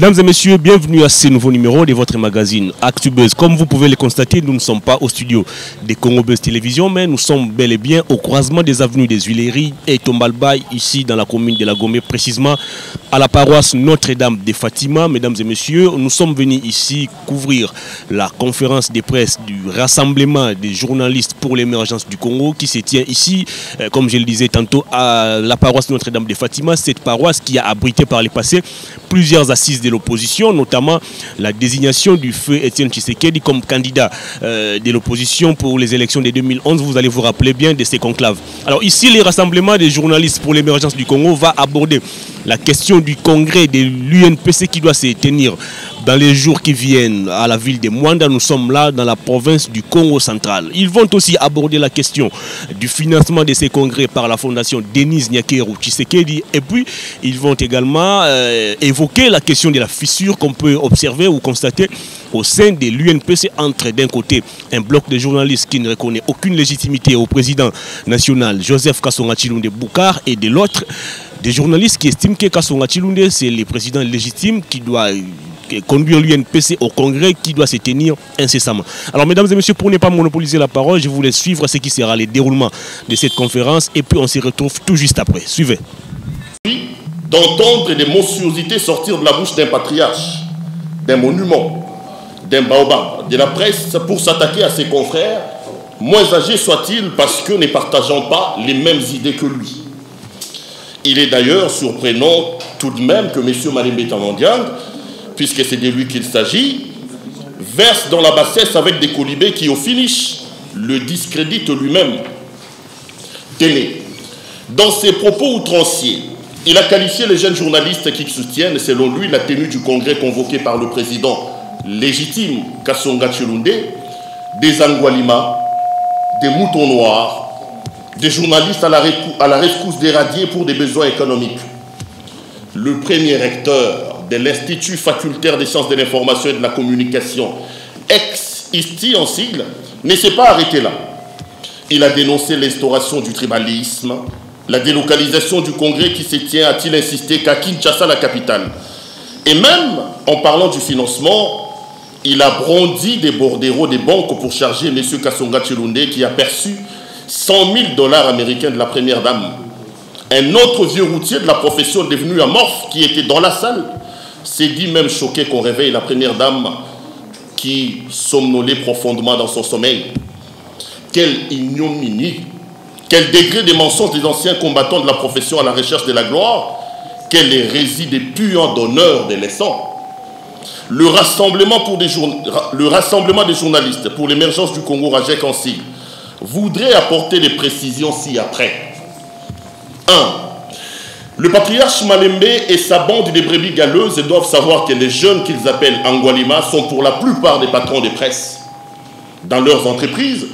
Mesdames et messieurs, bienvenue à ce nouveau numéro de votre magazine ActuBuzz. Comme vous pouvez le constater, nous ne sommes pas au studio de Congo Buzz Télévision, mais nous sommes bel et bien au croisement des avenues des Huileries et Tombalbaye, ici dans la commune de la Gombe, précisément à la paroisse Notre-Dame de Fatima. Mesdames et messieurs, nous sommes venus ici couvrir la conférence de presse du Rassemblement des journalistes pour l'émergence du Congo qui se tient ici, euh, comme je le disais tantôt, à la paroisse Notre-Dame de Fatima, cette paroisse qui a abrité par le passé plusieurs assises de l'opposition, notamment la désignation du feu Étienne Tshisekedi comme candidat euh, de l'opposition pour les élections de 2011. Vous allez vous rappeler bien de ces conclaves. Alors ici, le Rassemblement des journalistes pour l'émergence du Congo va aborder la question du congrès de l'UNPC qui doit se tenir dans les jours qui viennent à la ville de Mwanda. Nous sommes là dans la province du Congo central. Ils vont aussi aborder la question du financement de ces congrès par la fondation Denise Nyakeru Tshisekedi. Et puis, ils vont également euh, évoquer la question de la fissure qu'on peut observer ou constater au sein de l'UNPC entre d'un côté un bloc de journalistes qui ne reconnaît aucune légitimité au président national Joseph Kassonga Chilunde Boukar et de l'autre des journalistes qui estiment que Kassonga Chilunde c'est le président légitime qui doit conduire l'UNPC au congrès qui doit se tenir incessamment. Alors mesdames et messieurs, pour ne pas monopoliser la parole, je voulais suivre ce qui sera le déroulement de cette conférence et puis on se retrouve tout juste après. Suivez. D'entendre des monstruosités sortir de la bouche d'un patriarche, d'un monument, d'un baobab, de la presse pour s'attaquer à ses confrères, moins âgés soient-ils parce que ne partageant pas les mêmes idées que lui. Il est d'ailleurs surprenant tout de même que M. Malimbe Tamandiang puisque c'est de lui qu'il s'agit, verse dans la bassesse avec des colibés qui, au finish, le discréditent lui-même. Tenez, dans ses propos outranciers, il a qualifié les jeunes journalistes qui soutiennent, selon lui, la tenue du congrès convoqué par le président légitime Kassonga Chilunde, des Angualima, des moutons noirs, des journalistes à la, à la rescousse des pour des besoins économiques. Le premier recteur de l'Institut facultaire des sciences de l'information et de la communication, ex-ISTI en sigle, ne s'est pas arrêté là. Il a dénoncé l'instauration du tribalisme, la délocalisation du congrès qui se tient, a-t-il insisté, qu'à Kinshasa, la capitale. Et même, en parlant du financement, il a brandi des bordereaux des banques pour charger M. Kassonga Chilunde qui a perçu 100 000 dollars américains de la première dame. Un autre vieux routier de la profession devenu amorphe qui était dans la salle s'est dit même choqué qu'on réveille la première dame qui somnolait profondément dans son sommeil. Quelle ignominie, quel degré des mensonges des anciens combattants de la profession à la recherche de la gloire, quelle hérésie des puants d'honneur des laissants. Le rassemblement, pour des le rassemblement journalistes pour l'émergence du Congo Rajek en voudrait apporter des précisions ci-après. 1. Le patriarche Malembe et sa bande de brebis galeuses doivent savoir que les jeunes qu'ils appellent Angualima sont pour la plupart des patrons de presse. Dans leurs entreprises,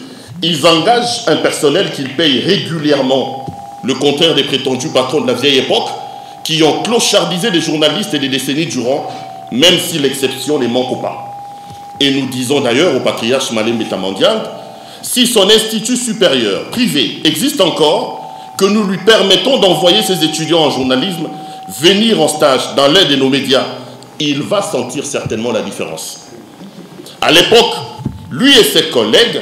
ils engagent un personnel qu'ils payent régulièrement, le contraire des prétendus patrons de la vieille époque, qui ont clochardisé les journalistes et des décennies durant, même si l'exception ne manque pas. Et nous disons d'ailleurs au patriarche Malembe Tamandiang, si son institut supérieur privé existe encore, que nous lui permettons d'envoyer ses étudiants en journalisme venir en stage dans l'un de nos médias, il va sentir certainement la différence. À l'époque, lui et ses collègues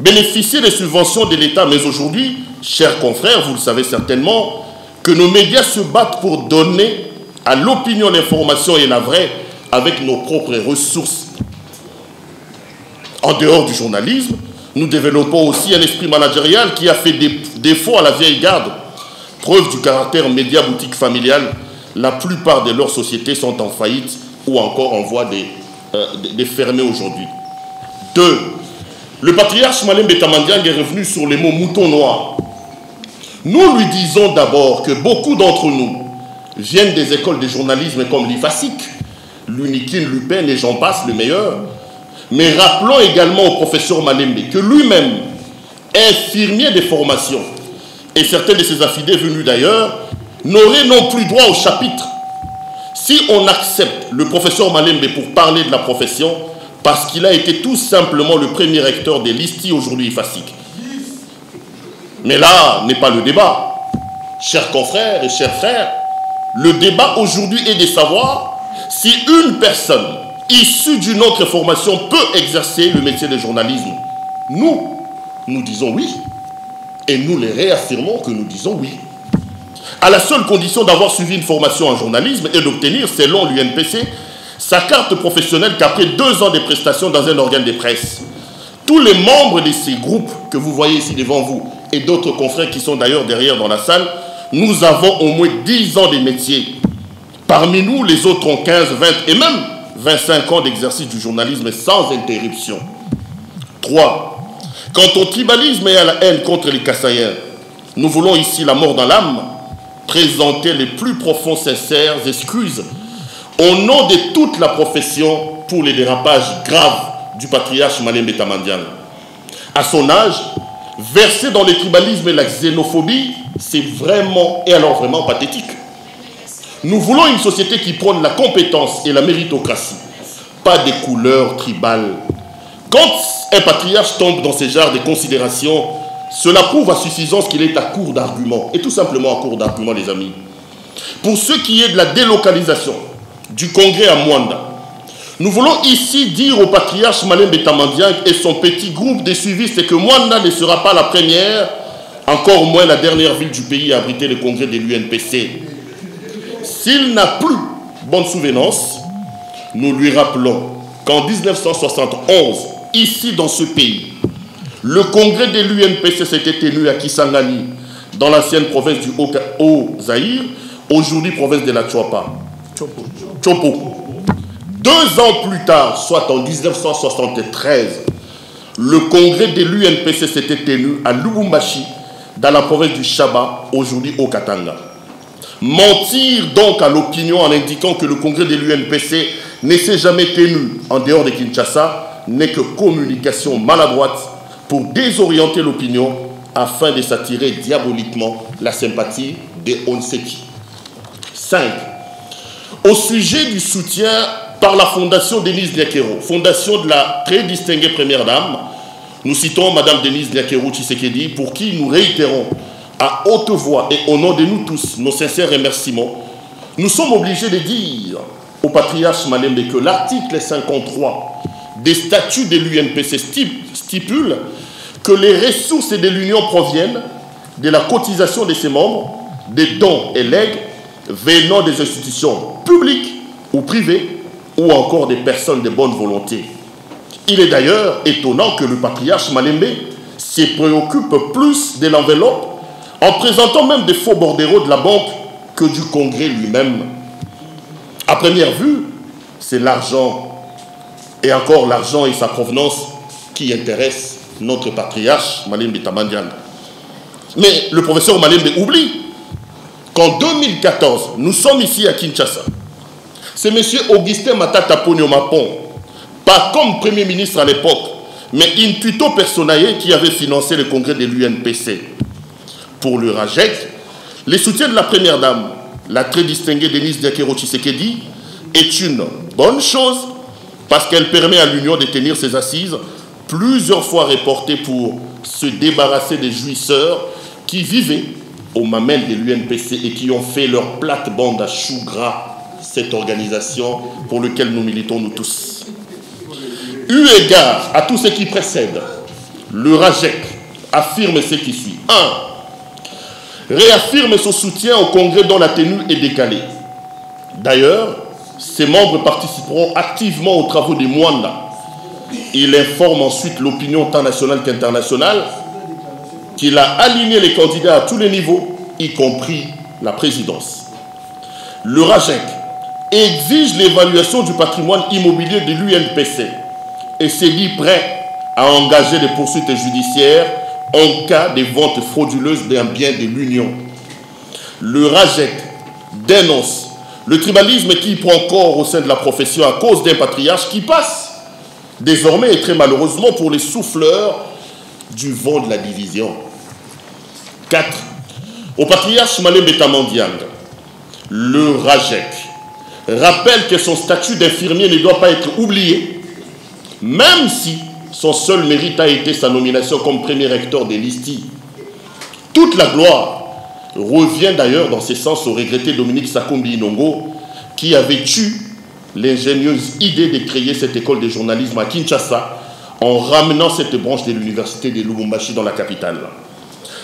bénéficiaient des subventions de l'État, mais aujourd'hui, chers confrères, vous le savez certainement, que nos médias se battent pour donner à l'opinion l'information et la vraie avec nos propres ressources. En dehors du journalisme, nous développons aussi un esprit managérial qui a fait défaut à la vieille garde. Preuve du caractère média boutique familial, la plupart de leurs sociétés sont en faillite ou encore en voie de, euh, fermer aujourd'hui. Deux, le patriarche Malem Betamandiang est revenu sur les mots mouton noir. Nous lui disons d'abord que beaucoup d'entre nous viennent des écoles de journalisme comme l'IFASIC, l'Unikin, Lupin et j'en passe, le meilleur, mais rappelons également au professeur Malembe que lui-même, infirmier de formation, et certains de ses affidés venus d'ailleurs, n'auraient non plus droit au chapitre. Si on accepte le professeur Malembe pour parler de la profession, parce qu'il a été tout simplement le premier recteur des listis aujourd'hui FASIC. Mais là n'est pas le débat. Chers confrères et chers frères, le débat aujourd'hui est de savoir si une personne issue d'une autre formation peut exercer le métier de journalisme Nous, nous disons oui. Et nous les réaffirmons que nous disons oui. À la seule condition d'avoir suivi une formation en journalisme et d'obtenir, selon l'UNPC, sa carte professionnelle qu'après deux ans de prestations dans un organe de presse. Tous les membres de ces groupes que vous voyez ici devant vous et d'autres confrères qui sont d'ailleurs derrière dans la salle, nous avons au moins 10 ans de métier. Parmi nous, les autres ont 15, 20 et même 25 ans d'exercice du journalisme sans interruption. 3. Quant au tribalisme et à la haine contre les Kassaïens, nous voulons ici la mort dans l'âme, présenter les plus profonds sincères excuses au nom de toute la profession pour les dérapages graves du patriarche Malem Betamandian. À son âge, versé dans le tribalisme et la xénophobie, c'est vraiment, et alors vraiment pathétique. Nous voulons une société qui prône la compétence et la méritocratie, pas des couleurs tribales. Quand un patriarche tombe dans ces genres de considérations, cela prouve à suffisance qu'il est à court d'arguments, et tout simplement à court d'arguments, les amis. Pour ce qui est de la délocalisation du congrès à Mwanda, nous voulons ici dire au patriarche Malem Betamandiang et son petit groupe de suivistes que Mwanda ne sera pas la première, encore moins la dernière ville du pays à abriter le congrès de l'UNPC. S'il n'a plus bonne souvenance, nous lui rappelons qu'en 1971, ici dans ce pays, le congrès de l'UNPC s'était tenu à Kisangani, dans l'ancienne province du Haut-Zaïre, aujourd'hui province de la Chuapa. Chopo. Deux ans plus tard, soit en 1973, le congrès de l'UNPC s'était tenu à Lubumbashi, dans la province du Chaba, aujourd'hui au Katanga. Mentir donc à l'opinion en indiquant que le congrès de l'UNPC ne s'est jamais tenu en dehors de Kinshasa n'est que communication maladroite pour désorienter l'opinion afin de s'attirer diaboliquement la sympathie des Onseki. 5. Au sujet du soutien par la fondation Denise Diakero, fondation de la très distinguée première dame, nous citons Madame Denise Diakero Tshisekedi, pour qui nous réitérons à haute voix et au nom de nous tous nos sincères remerciements, nous sommes obligés de dire au patriarche Malembe que l'article 53 des statuts de l'UNPC stipule que les ressources de l'Union proviennent de la cotisation de ses membres, des dons et legs venant des institutions publiques ou privées ou encore des personnes de bonne volonté. Il est d'ailleurs étonnant que le patriarche Malembe se préoccupe plus de l'enveloppe en présentant même des faux bordereaux de la banque que du Congrès lui-même. À première vue, c'est l'argent, et encore l'argent et sa provenance, qui intéressent notre patriarche, Malembe Tamandian. Mais le professeur Malembe oublie qu'en 2014, nous sommes ici à Kinshasa. C'est M. Augustin Matata Mapon, pas comme Premier ministre à l'époque, mais Intuito Personae qui avait financé le congrès de l'UNPC. Pour le RAJEC, le soutien de la Première Dame, la très distinguée Denise Diakero Tshisekedi, est une bonne chose parce qu'elle permet à l'Union de tenir ses assises plusieurs fois reportées pour se débarrasser des jouisseurs qui vivaient au mamelles de l'UNPC et qui ont fait leur plate-bande à chou gras cette organisation pour laquelle nous militons nous tous. Eu égard à tout ce qui précède, le RAJEC affirme ce qui suit. 1. Réaffirme son soutien au Congrès dont la tenue est décalée. D'ailleurs, ses membres participeront activement aux travaux des Mwanda. Il informe ensuite l'opinion tant nationale qu'internationale qu'il a aligné les candidats à tous les niveaux, y compris la présidence. Le RAJEC exige l'évaluation du patrimoine immobilier de l'UNPC et s'est dit prêt à engager des poursuites judiciaires en cas de vente frauduleuse d'un bien de l'Union. Le RAJEC dénonce le tribalisme qui prend corps au sein de la profession à cause d'un patriarche qui passe désormais et très malheureusement pour les souffleurs du vent de la division. 4. Au patriarche Malem Betamandiang, le RAJEC rappelle que son statut d'infirmier ne doit pas être oublié, même si son seul mérite a été sa nomination comme premier recteur des Listis. Toute la gloire revient d'ailleurs dans ce sens au regretté Dominique Sakombi Inongo, qui avait eu l'ingénieuse idée de créer cette école de journalisme à Kinshasa en ramenant cette branche de l'université de Lubumbashi dans la capitale.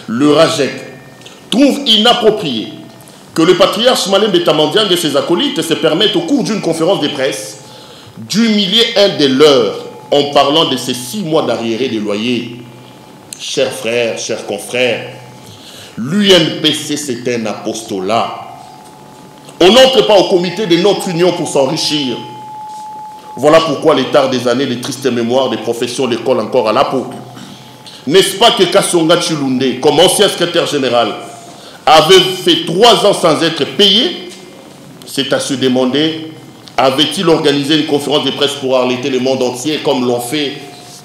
Le RAJEC trouve inapproprié que le patriarche Malem Betamandiang et ses acolytes se permettent au cours d'une conférence de presse d'humilier un des leurs en parlant de ces six mois d'arriéré des loyers. Chers frères, chers confrères, l'UNPC c'est un apostolat. On n'entre pas au comité de notre union pour s'enrichir. Voilà pourquoi l'état des années, les tristes mémoires des professions l'école encore à la peau. N'est-ce pas que Kassonga Chulunde, comme ancien secrétaire général, avait fait trois ans sans être payé? C'est à se demander, avait-il organisé une conférence de presse pour arrêter le monde entier comme l'ont fait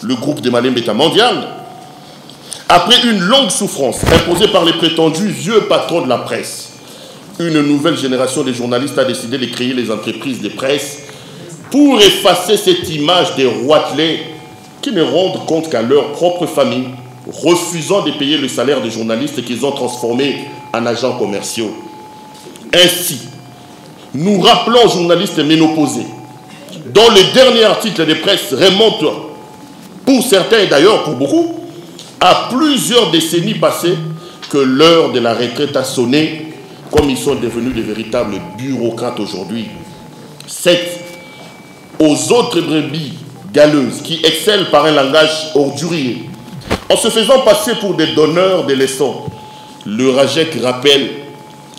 le groupe de Malem Beta Mondial Après une longue souffrance imposée par les prétendus vieux patrons de la presse, une nouvelle génération de journalistes a décidé de créer les entreprises de presse pour effacer cette image des roitelets qui ne rendent compte qu'à leur propre famille, refusant de payer le salaire des journalistes qu'ils ont transformés en agents commerciaux. Ainsi, nous rappelons aux journalistes ménopausés, dont le dernier article de presse remonte, pour certains et d'ailleurs pour beaucoup, à plusieurs décennies passées, que l'heure de la retraite a sonné, comme ils sont devenus de véritables bureaucrates aujourd'hui. Sept, aux autres brebis galeuses qui excellent par un langage ordurier, en se faisant passer pour des donneurs de leçons, le Rajek rappelle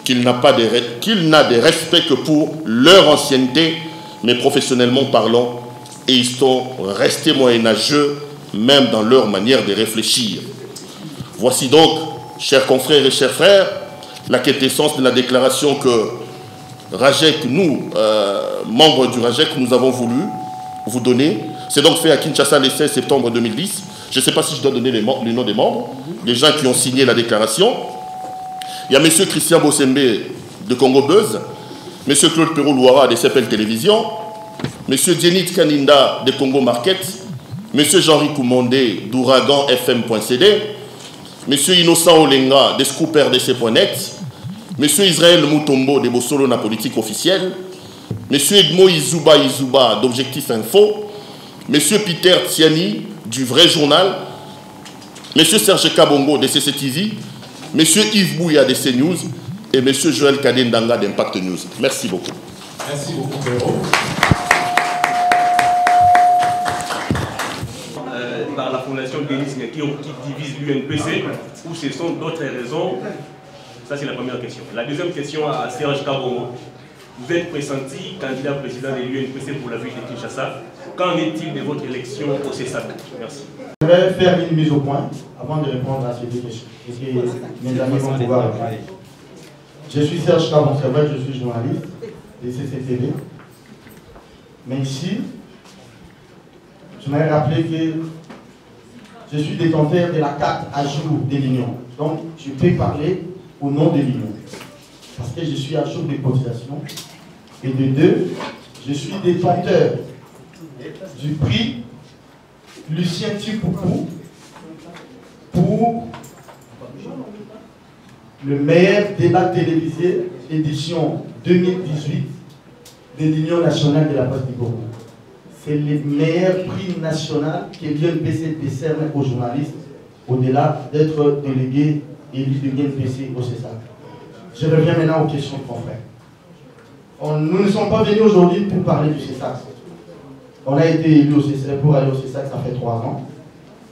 qu'il n'a de respect que pour leur ancienneté, mais professionnellement parlant, et ils sont restés moyenâgeux, même dans leur manière de réfléchir. Voici donc, chers confrères et chers frères, la quintessence de la déclaration que Rajek, nous, euh, membres du Rajek, nous avons voulu vous donner. C'est donc fait à Kinshasa le 16 septembre 2010. Je ne sais pas si je dois donner les, les, noms des membres, les gens qui ont signé la déclaration. Il y a M. Christian Bossembe de Congo Buzz, M. Claude Perrault Louara de CPL Télévision, M. Dienit Kaninda de Congo Market, M. Jean-Ri Koumondé d'Ouragan FM.cd, M. Innocent Olenga de Scoop RDC.net, M. Israël Moutombo de Bossolo na politique officielle, M. Edmo Izuba Izuba d'Objectif Info, M. Peter Tiani du Vrai Journal, M. Serge Kabongo de CCTV, M. Yves Bouya de CNews et M. Joël Kadendanga d'Impact News. Merci beaucoup. Merci beaucoup, Péro. Euh, par la fondation Denis qui, qui divise l'UNPC ou ce sont d'autres raisons? Ça, c'est la première question. La deuxième question à Serge Kabongo. Vous êtes pressenti candidat président de l'UNPC pour la ville de Kinshasa? Qu'en est-il de votre élection au CESAC Merci. Je vais faire une mise au point avant de répondre à ces deux questions. Parce que mes amis vont pouvoir répondre. Je suis Serge Kabon, c'est je suis journaliste de CCTV. Mais ici, je m'ai rappelé que je suis détenteur de la carte à jour de l'Union. Donc, je peux parler au nom de l'Union. Parce que je suis à jour des cotisations. Et de deux, je suis détenteur du prix Lucien Tipoupou pour le meilleur débat télévisé édition 2018 de l'Union nationale de la presse du Congo. C'est le meilleur prix national que l'UNPC décerne aux journalistes, au-delà d'être délégué élu de l'UNPC au CESAC. Je reviens maintenant aux questions de confrères. On, nous ne sommes pas venus aujourd'hui pour parler du CESAC. On a été élu au CESAC pour aller au CESAC, ça fait trois ans.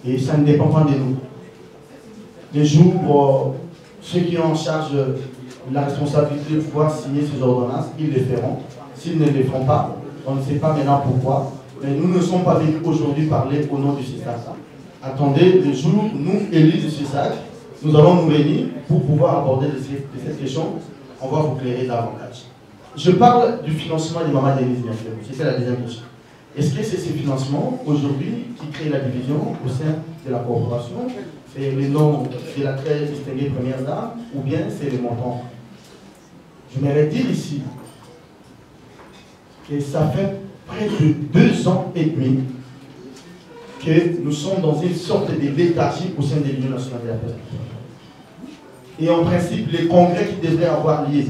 Et ça ne dépend pas de nous. Les jours, euh, ceux qui ont en charge la responsabilité de pouvoir signer ces ordonnances, ils le feront. S'ils ne le font pas, on ne sait pas maintenant pourquoi. Mais nous ne sommes pas venus aujourd'hui parler au nom du CESAC. Attendez le jour, nous, élus du CESAC, nous allons nous réunir pour pouvoir aborder cette question. On va vous clairer davantage. Je parle du financement de Maman Denise, bien sûr. C'était la deuxième question. Est-ce que c'est ces financements aujourd'hui qui créent la division au sein de la corporation? C'est le nom de la très distinguée première dame ou bien c'est le montant? Je m'aimerais dire ici que ça fait près de deux ans et demi que nous sommes dans une sorte de léthargie au sein de l'Union nationale de la presse. Et en principe, les congrès qui devraient avoir lieu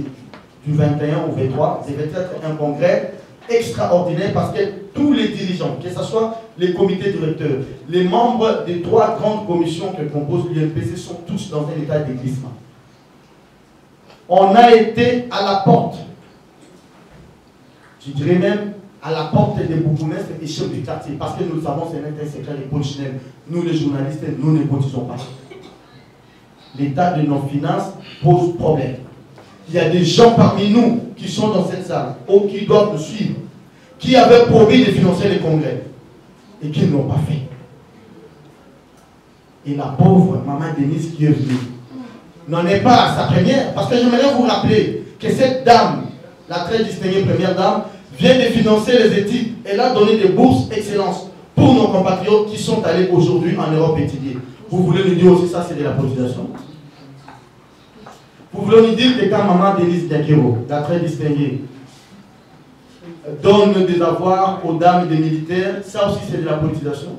du 21 au 23 devraient être un congrès extraordinaire parce que tous les dirigeants, que ce soit les comités directeurs, les membres des trois grandes commissions que compose l'UNPC sont tous dans un état de. On a été à la porte, je dirais même à la porte des bourgmestres et chefs du quartier, parce que nous savons c'est un secret polichinelles. Nous les journalistes, nous ne cotisons pas. L'état de nos finances pose problème. Il y a des gens parmi nous qui sont dans cette salle ou qui doivent nous suivre, qui avaient promis de financer les congrès et qui ne l'ont pas fait. Et la pauvre maman Denise qui est venue n'en est pas à sa première, parce que j'aimerais vous rappeler que cette dame, la très distinguée première dame, vient de financer les études. Elle a donné des bourses excellence pour nos compatriotes qui sont allés aujourd'hui en Europe étudier. Vous voulez nous dire aussi ça, c'est de la politisation? Vous voulez nous dire que quand maman Denise Diakero, la très distinguée, donne des avoirs aux dames des militaires, ça aussi c'est de la politisation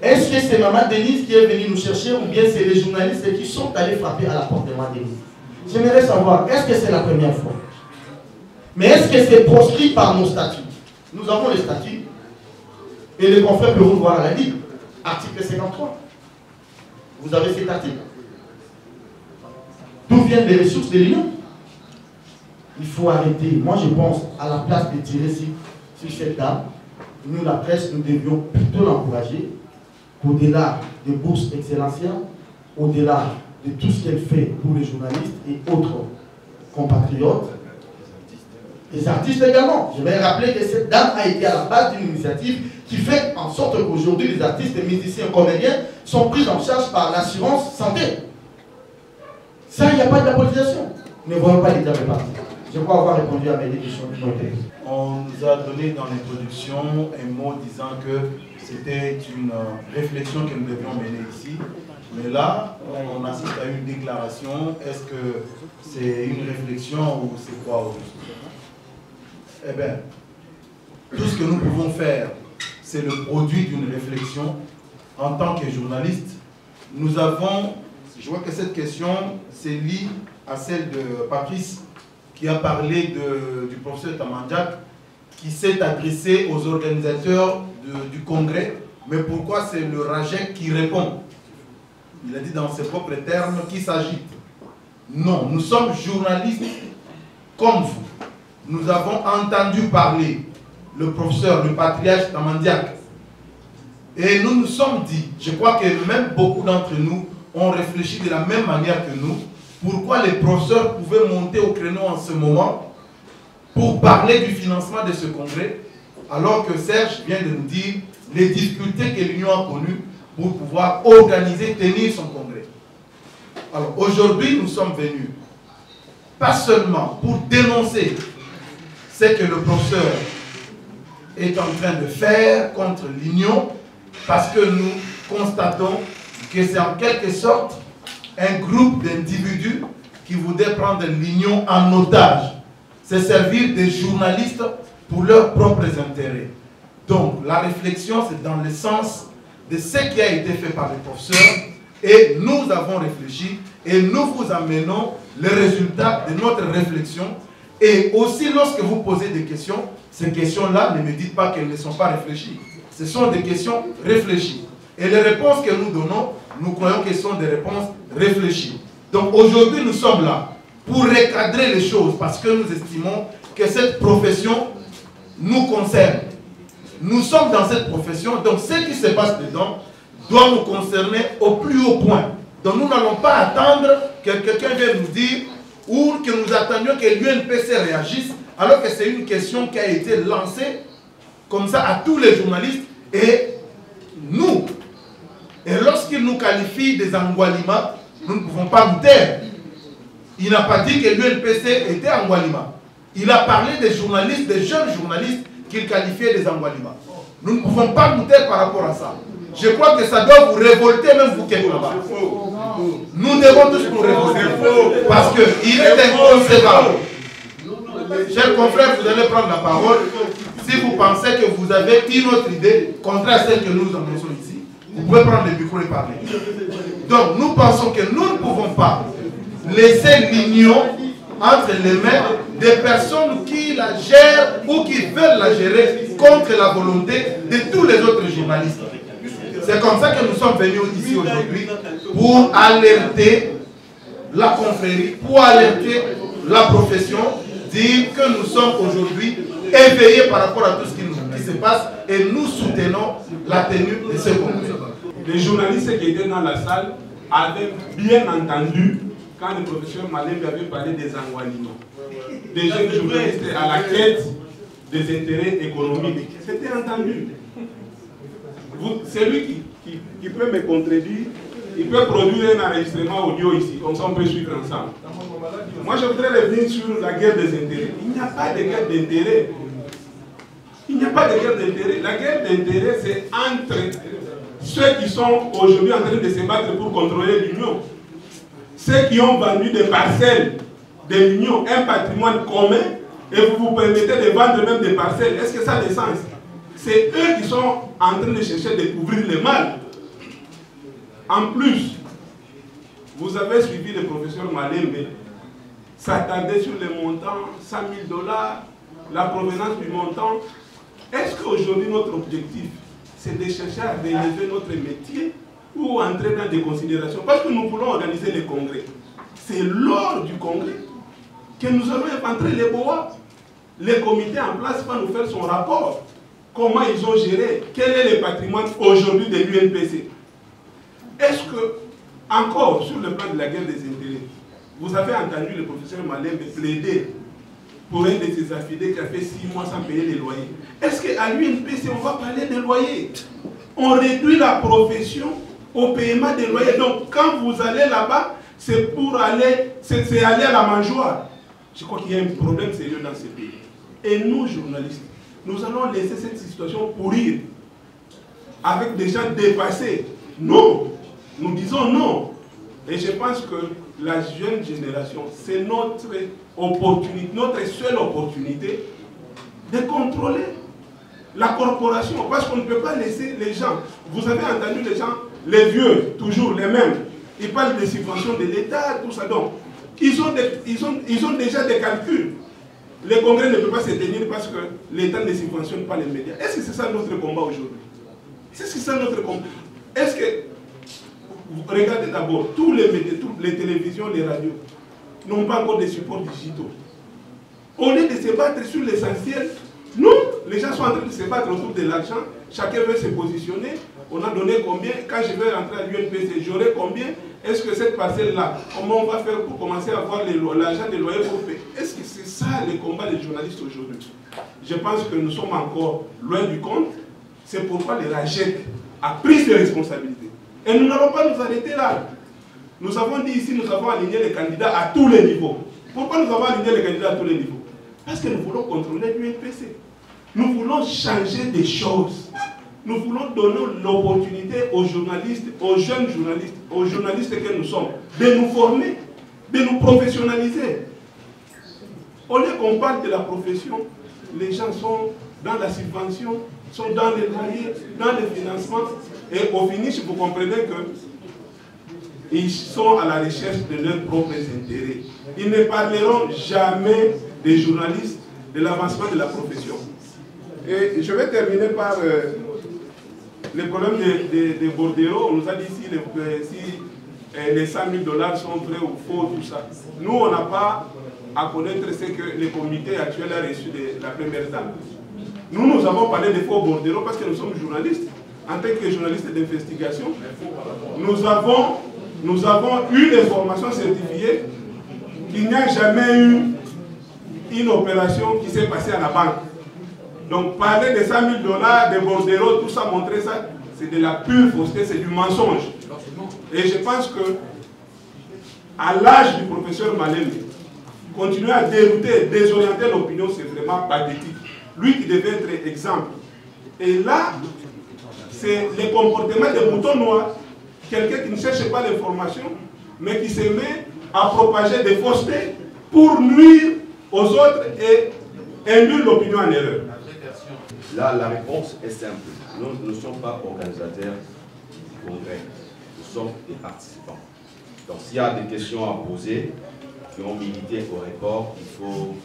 Est-ce que c'est maman Denise qui est venue nous chercher ou bien c'est les journalistes qui sont allés frapper à la porte de maman Denise? J'aimerais savoir, est-ce que c'est la première fois? Mais est-ce que c'est proscrit par nos statuts? Nous avons les statuts. Et les confrères peuvent voir la Ligue. Article 53. Vous avez cet article? D'où viennent les ressources de l'Union? Il faut arrêter. Moi, je pense, à la place de tirer sur, cette dame, nous, la presse, nous devions plutôt l'encourager qu'au-delà des bourses excellentielles, au-delà de tout ce qu'elle fait pour les journalistes et autres compatriotes, les artistes également. Je vais rappeler que cette dame a été à la base d'une initiative qui fait en sorte qu'aujourd'hui les artistes, les musiciens, comédiens sont pris en charge par l'assurance santé. Ça, il n'y a pas de la politisation. Ne voyons pas les parti. Je crois avoir répondu à mes questions. On nous a donné dans l'introduction un mot disant que c'était une réflexion que nous devions mener ici. Mais là, on assiste à une déclaration. Est-ce que c'est une réflexion ou c'est quoi eh bien, tout ce que nous pouvons faire, c'est le produit d'une réflexion en tant que journaliste. Nous avons, je vois que cette question c'est liée à celle de Patrice, qui a parlé du professeur Tamandiak, qui s'est adressé aux organisateurs du congrès. Mais pourquoi c'est le RAJEC qui répond? Il a dit dans ses propres termes qu'il s'agite. Non, nous sommes journalistes comme vous nous avons entendu parler le professeur, le patriarche Tamandiak. Et nous nous sommes dit, je crois que même beaucoup d'entre nous ont réfléchi de la même manière que nous, pourquoi les professeurs pouvaient monter au créneau en ce moment pour parler du financement de ce congrès, alors que Serge vient de nous dire les difficultés que l'Union a connues pour pouvoir organiser, tenir son congrès. Alors aujourd'hui, nous sommes venus, pas seulement pour dénoncer ce que le professeur est en train de faire contre l'Union, parce que nous constatons que c'est en quelque sorte un groupe d'individus qui voudraient prendre l'Union en otage, se servir des journalistes pour leurs propres intérêts. Donc la réflexion, c'est dans le sens de ce qui a été fait par les professeurs, et nous avons réfléchi, et nous vous amenons le résultat de notre réflexion et aussi, lorsque vous posez des questions, ces questions-là, ne me dites pas qu'elles ne sont pas réfléchies. Ce sont des questions réfléchies. Et les réponses que nous donnons, nous croyons qu'elles sont des réponses réfléchies. Donc aujourd'hui, nous sommes là pour recadrer les choses parce que nous estimons que cette profession nous concerne. Nous sommes dans cette profession, donc ce qui se passe dedans doit nous concerner au plus haut point. Donc nous n'allons pas attendre que quelqu'un vienne nous dire ou que nous attendions que l'UNPC réagisse, alors que c'est une question qui a été lancée comme ça à tous les journalistes et nous. Et lorsqu'il nous qualifie des Angualima, nous ne pouvons pas nous taire. Il n'a pas dit que l'UNPC était Angualima. Il a parlé des journalistes, des jeunes journalistes qu'il qualifiait des Angualima. Nous ne pouvons pas nous taire par rapport à ça. Je crois que ça doit vous révolter, même vous qui êtes là-bas. Nous devons tous nous révolter. Parce qu'il est inconcevable. Chers confrères, vous allez prendre la parole. Si vous pensez que vous avez une autre idée, contraire à celle que nous annonçons ici, vous pouvez prendre le micro et parler. Donc, nous pensons que nous ne pouvons pas laisser l'union entre les mains des personnes qui la gèrent ou qui veulent la gérer contre la volonté de tous les autres journalistes. C'est comme ça que nous sommes venus ici aujourd'hui pour alerter la confrérie, pour alerter la profession, dire que nous sommes aujourd'hui éveillés par rapport à tout ce qui, se passe et nous soutenons la tenue de ce congrès. Les journalistes qui étaient dans la salle avaient bien entendu quand le professeur Malem avait parlé des envoiements. Des jeunes journalistes à la quête des intérêts économiques. C'était entendu. C'est lui qui, qui, qui, peut me contredire. Il peut produire un enregistrement audio ici, comme ça on peut suivre ensemble. Moi je voudrais revenir sur la guerre des intérêts. Il n'y a pas de guerre d'intérêts. Il n'y a pas de guerre d'intérêts. La guerre d'intérêts, c'est entre ceux qui sont aujourd'hui en train de se battre pour contrôler l'Union ceux qui ont vendu des parcelles de l'Union, un patrimoine commun, et vous vous permettez de vendre même des parcelles, est-ce que ça a des sens? C'est eux qui sont en train de chercher de couvrir le mal. En plus, vous avez suivi le professeur Malembe s'attarder sur les montants, 100 000 dollars, la provenance du montant. Est-ce qu'aujourd'hui notre objectif, c'est de chercher à relever notre métier ou entrer dans des considérations. Parce que nous voulons organiser les congrès. C'est lors du congrès que nous allons entrer les BOA. Le comité en place va nous faire son rapport. Comment ils ont géré Quel est le patrimoine aujourd'hui de l'UNPC Est-ce que, encore sur le plan de la guerre des intérêts, vous avez entendu le professeur Malem plaider pour un de ses affiliés qui a fait six mois sans payer les loyers. Est-ce qu'à l'UNPC, on va parler des loyers? On réduit la profession au paiement des loyers. Donc, quand vous allez là-bas, c'est pour aller, c'est aller à la mangeoire. Je crois qu'il y a un problème sérieux dans ce pays. Et nous, journalistes, nous allons laisser cette situation pourrir avec des gens dépassés. Non, nous disons non. Et je pense que la jeune génération, c'est notre notre seule opportunité de contrôler la corporation. Parce qu'on ne peut pas laisser les gens. Vous avez entendu les gens les vieux, toujours les mêmes, ils parlent des subventions de l'État, tout ça. Donc, ils ont, déjà des calculs. Le Congrès ne peut pas se tenir parce que l'État ne subventionne pas les médias. Est-ce que c'est ça notre combat aujourd'hui? Est-ce que c'est notre combat? Est-ce que, regardez d'abord, tous les médias, toutes les télévisions, les radios, n'ont pas encore des supports digitaux. Au lieu de se battre sur l'essentiel, nous, les gens sont en train de se battre autour de l'argent, chacun veut se positionner, on a donné combien? Quand je vais rentrer à l'UNPC, j'aurai combien? Est-ce que cette parcelle-là, comment on va faire pour commencer à avoir l'argent des loyers pour payer Est-ce que c'est ça le combat des journalistes aujourd'hui? Je pense que nous sommes encore loin du compte. C'est pourquoi le RAGEC a pris ses responsabilités. Et nous n'allons pas nous arrêter là. Nous avons dit ici, nous avons aligné les candidats à tous les niveaux. Pourquoi nous avons aligné les candidats à tous les niveaux? Parce que nous voulons contrôler l'UNPC. Nous voulons changer des choses nous voulons donner l'opportunité aux journalistes, aux jeunes journalistes, aux journalistes que nous sommes, de nous former, de nous professionnaliser. Au lieu qu'on parle de la profession, les gens sont dans la subvention, sont dans les loyers, dans les financements, et au finish, vous comprenez que ils sont à la recherche de leurs propres intérêts. Ils ne parleront jamais des journalistes, de l'avancement de la profession. Et je vais terminer par euh, le problème des de, on nous a dit si, les, si eh, les 100 000 dollars sont vrais ou faux, tout ça. Nous, on n'a pas à connaître ce que le comité actuel a reçu de la première dame. Nous, nous avons parlé des faux bordereaux parce que nous sommes journalistes. En tant que journalistes d'investigation, nous avons, nous avons eu des formations certifiées qu'il n'y a jamais eu une opération qui s'est passée à la banque. Donc parler de 100 000 dollars, de bordereaux, tout ça, montrer ça, c'est de la pure fausseté, c'est du mensonge. Et je pense que, à l'âge du professeur Malem, continuer à dérouter, désorienter l'opinion, c'est vraiment pathétique. Lui qui devait être exemple. Et là, c'est le comportement des moutons noirs, quelqu'un qui ne cherche pas l'information, mais qui se met à propager des faussetés pour nuire aux autres et induire l'opinion en erreur. Là, la réponse est simple. Nous ne sommes pas organisateurs du congrès. Nous sommes des participants. Donc, s'il y a des questions à poser, qui ont milité au report, il faut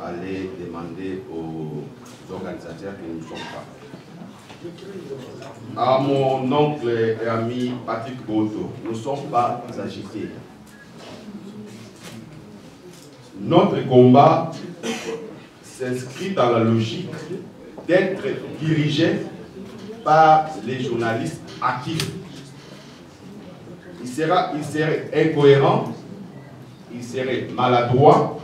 aller demander aux organisateurs qui ne sont pas. À mon oncle et ami Patrick Boto, nous ne sommes pas agités. Notre combat s'inscrit dans la logique d'être dirigé par les journalistes actifs. Il, sera, il serait incohérent, il serait maladroit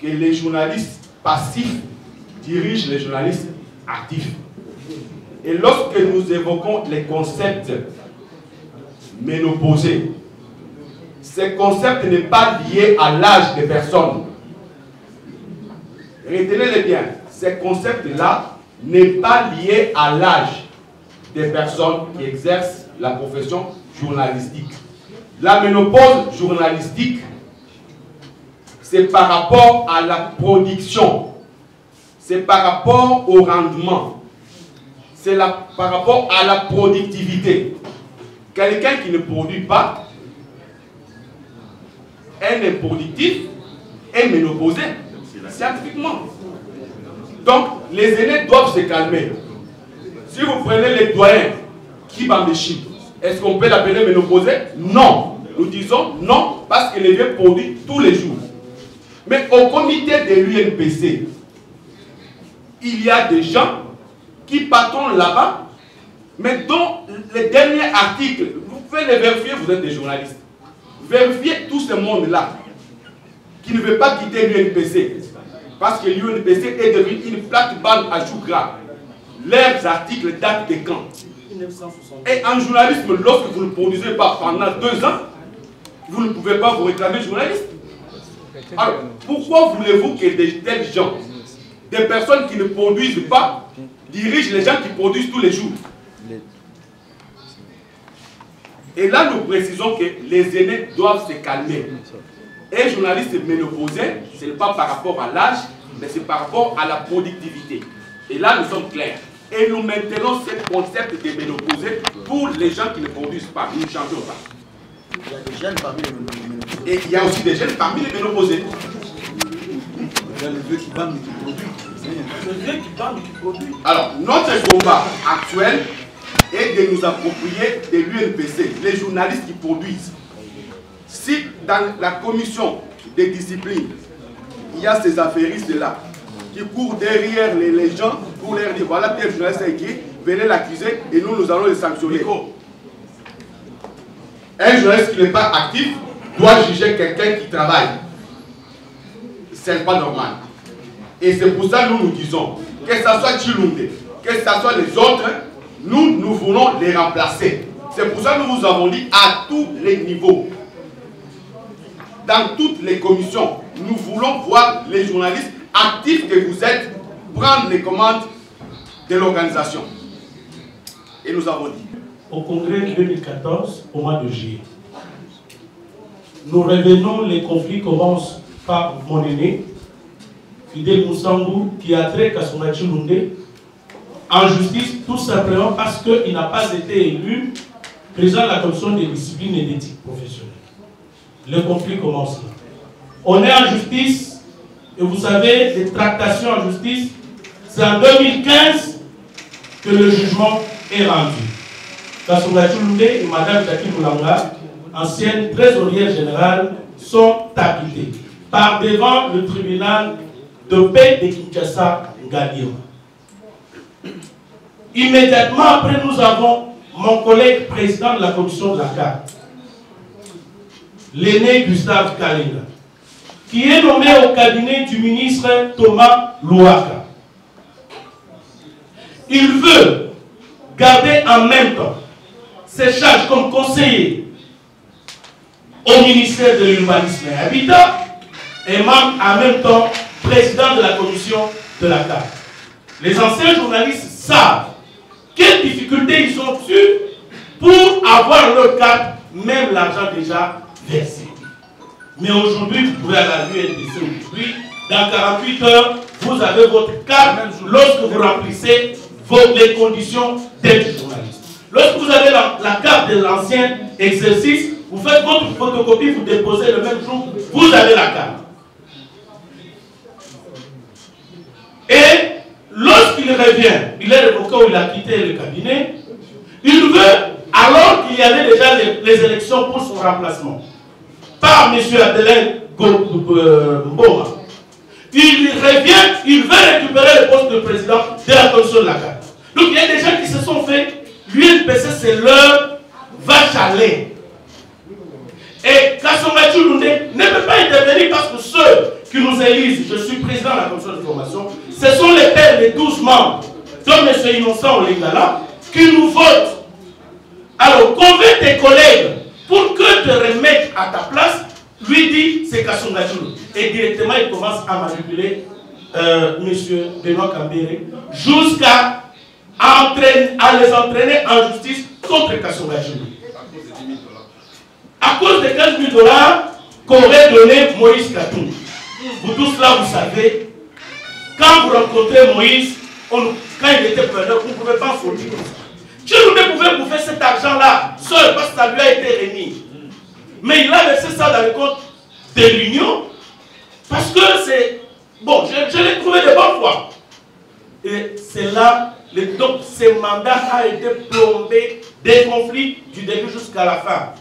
que les journalistes passifs dirigent les journalistes actifs. Et lorsque nous évoquons les concepts ménopausés, ces concepts n'est pas lié à l'âge des personnes. Retenez-les bien, ces concepts-là n'est pas lié à l'âge des personnes qui exercent la profession journalistique. La ménopause journalistique, c'est par rapport à la production, c'est par rapport au rendement, c'est par rapport à la productivité. Quelqu'un qui ne produit pas est improductif et ménopausé, scientifiquement. Donc, les aînés doivent se calmer. Si vous prenez les doyens qui chiffres, est-ce qu'on peut l'appeler ménopausé? Non. Nous disons non parce qu'il est vieux produit tous les jours. Mais au comité de l'UNPC, il y a des gens qui partent là-bas, mais dont les derniers articles, vous pouvez les vérifier, vous êtes des journalistes. Vérifiez tout ce monde-là qui ne veut pas quitter l'UNPC parce que l'UNPC est devenu une plate-bande à chou gras. Leurs articles datent de quand? Et en journalisme, lorsque vous ne produisez pas pendant deux ans, vous ne pouvez pas vous réclamer journaliste. Alors, pourquoi voulez-vous que des tels gens, des personnes qui ne produisent pas, dirigent les gens qui produisent tous les jours Et là, nous précisons que les aînés doivent se calmer. Et journaliste ménopausé, ce n'est pas par rapport à l'âge, mais c'est par rapport à la productivité. Et là, nous sommes clairs. Et nous maintenons ce concept de ménopausé pour les gens qui ne produisent pas. Nous ne changeons pas. Il y a des jeunes parmi les ménopausés. Et il y a aussi des jeunes parmi les ménopausés. Il y a le vieux qui parle qui produit. Le qui qui. Alors, notre combat actuel est de nous approprier de l'UNPC, les journalistes qui produisent. Si dans la commission des disciplines, il y a ces affairistes-là qui courent derrière les, gens pour leur dire voilà tel journaliste est écrit, venez l'accuser et nous, nous allons les sanctionner. Un journaliste qui n'est pas actif doit juger quelqu'un qui travaille. Ce n'est pas normal. Et c'est pour ça que nous nous disons, que ce soit Chilunde, que ce soit les autres, nous, nous voulons les remplacer. C'est pour ça que nous vous avons dit à tous les niveaux, dans toutes les commissions, nous voulons voir les journalistes actifs que vous êtes prendre les commandes de l'organisation. Et nous avons dit. Au congrès 2014, au mois de juillet, nous revenons, les conflits commencent par mon aîné, Fidel Moussambou, qui a trait à son en justice, tout simplement parce qu'il n'a pas été élu président de la commission des disciplines et d'éthique professionnelle. Le conflit commence là. On est en justice, et vous savez, les tractations en justice, c'est en 2015 que le jugement est rendu. Kassoula Chulunde et Mme Jackie Moulanga, ancienne trésorière générale, sont acquittées par devant le tribunal de paix de Kinshasa, Ngadio. Immédiatement après, nous avons mon collègue président de la commission de la carte, l'aîné Gustave Kalinga, qui est nommé au cabinet du ministre Thomas Louaka. Il veut garder en même temps ses charges comme conseiller au ministère de l'Urbanisme et Habitat et même en même temps président de la commission de la carte. Les anciens journalistes savent quelles difficultés ils ont eu pour avoir leur carte, même l'argent déjà versé. Mais aujourd'hui, vous pouvez aller à l'UNDC aujourd'hui, dans 48 heures, vous avez votre carte lorsque vous remplissez les conditions d'être journaliste. Lorsque vous avez la, carte de l'ancien exercice, vous faites votre photocopie, vous déposez le même jour, vous avez la carte. Et lorsqu'il revient, il est ou il a quitté le cabinet, il veut, alors qu'il y avait déjà les, élections pour son remplacement, par M. Adelin Mboma, il revient, il veut récupérer le poste de président de la commission de la carte. Donc il y a des gens qui se sont fait, l'UNPC c'est leur vache à lait. Et Kassonga ne peut pas intervenir parce que ceux qui nous élisent, je suis président de la commission de formation, ce sont les pères des 12 membres, dont M. Innocent Olingala, qui nous votent. Alors, convainc tes collègues pour que te remettre à ta place, lui dit c'est Kassonga Et directement, il commence à manipuler euh, M. Benoît Kambere jusqu'à à les entraîner en justice contre Kassonga à cause de 15 000 dollars qu'aurait donné Moïse Katou. Vous tous là, vous savez, quand vous rencontrez Moïse, quand il était preneur, vous ne pouvez pas sortir comme. Dieu ne pouvait bouffer cet argent-là seul parce que ça lui a été remis. Mais il a laissé ça dans le compte de l'Union parce que c'est... Bon, je, l'ai trouvé de bonne foi. Et c'est là, donc ce mandat a été plombé des conflits du début jusqu'à la fin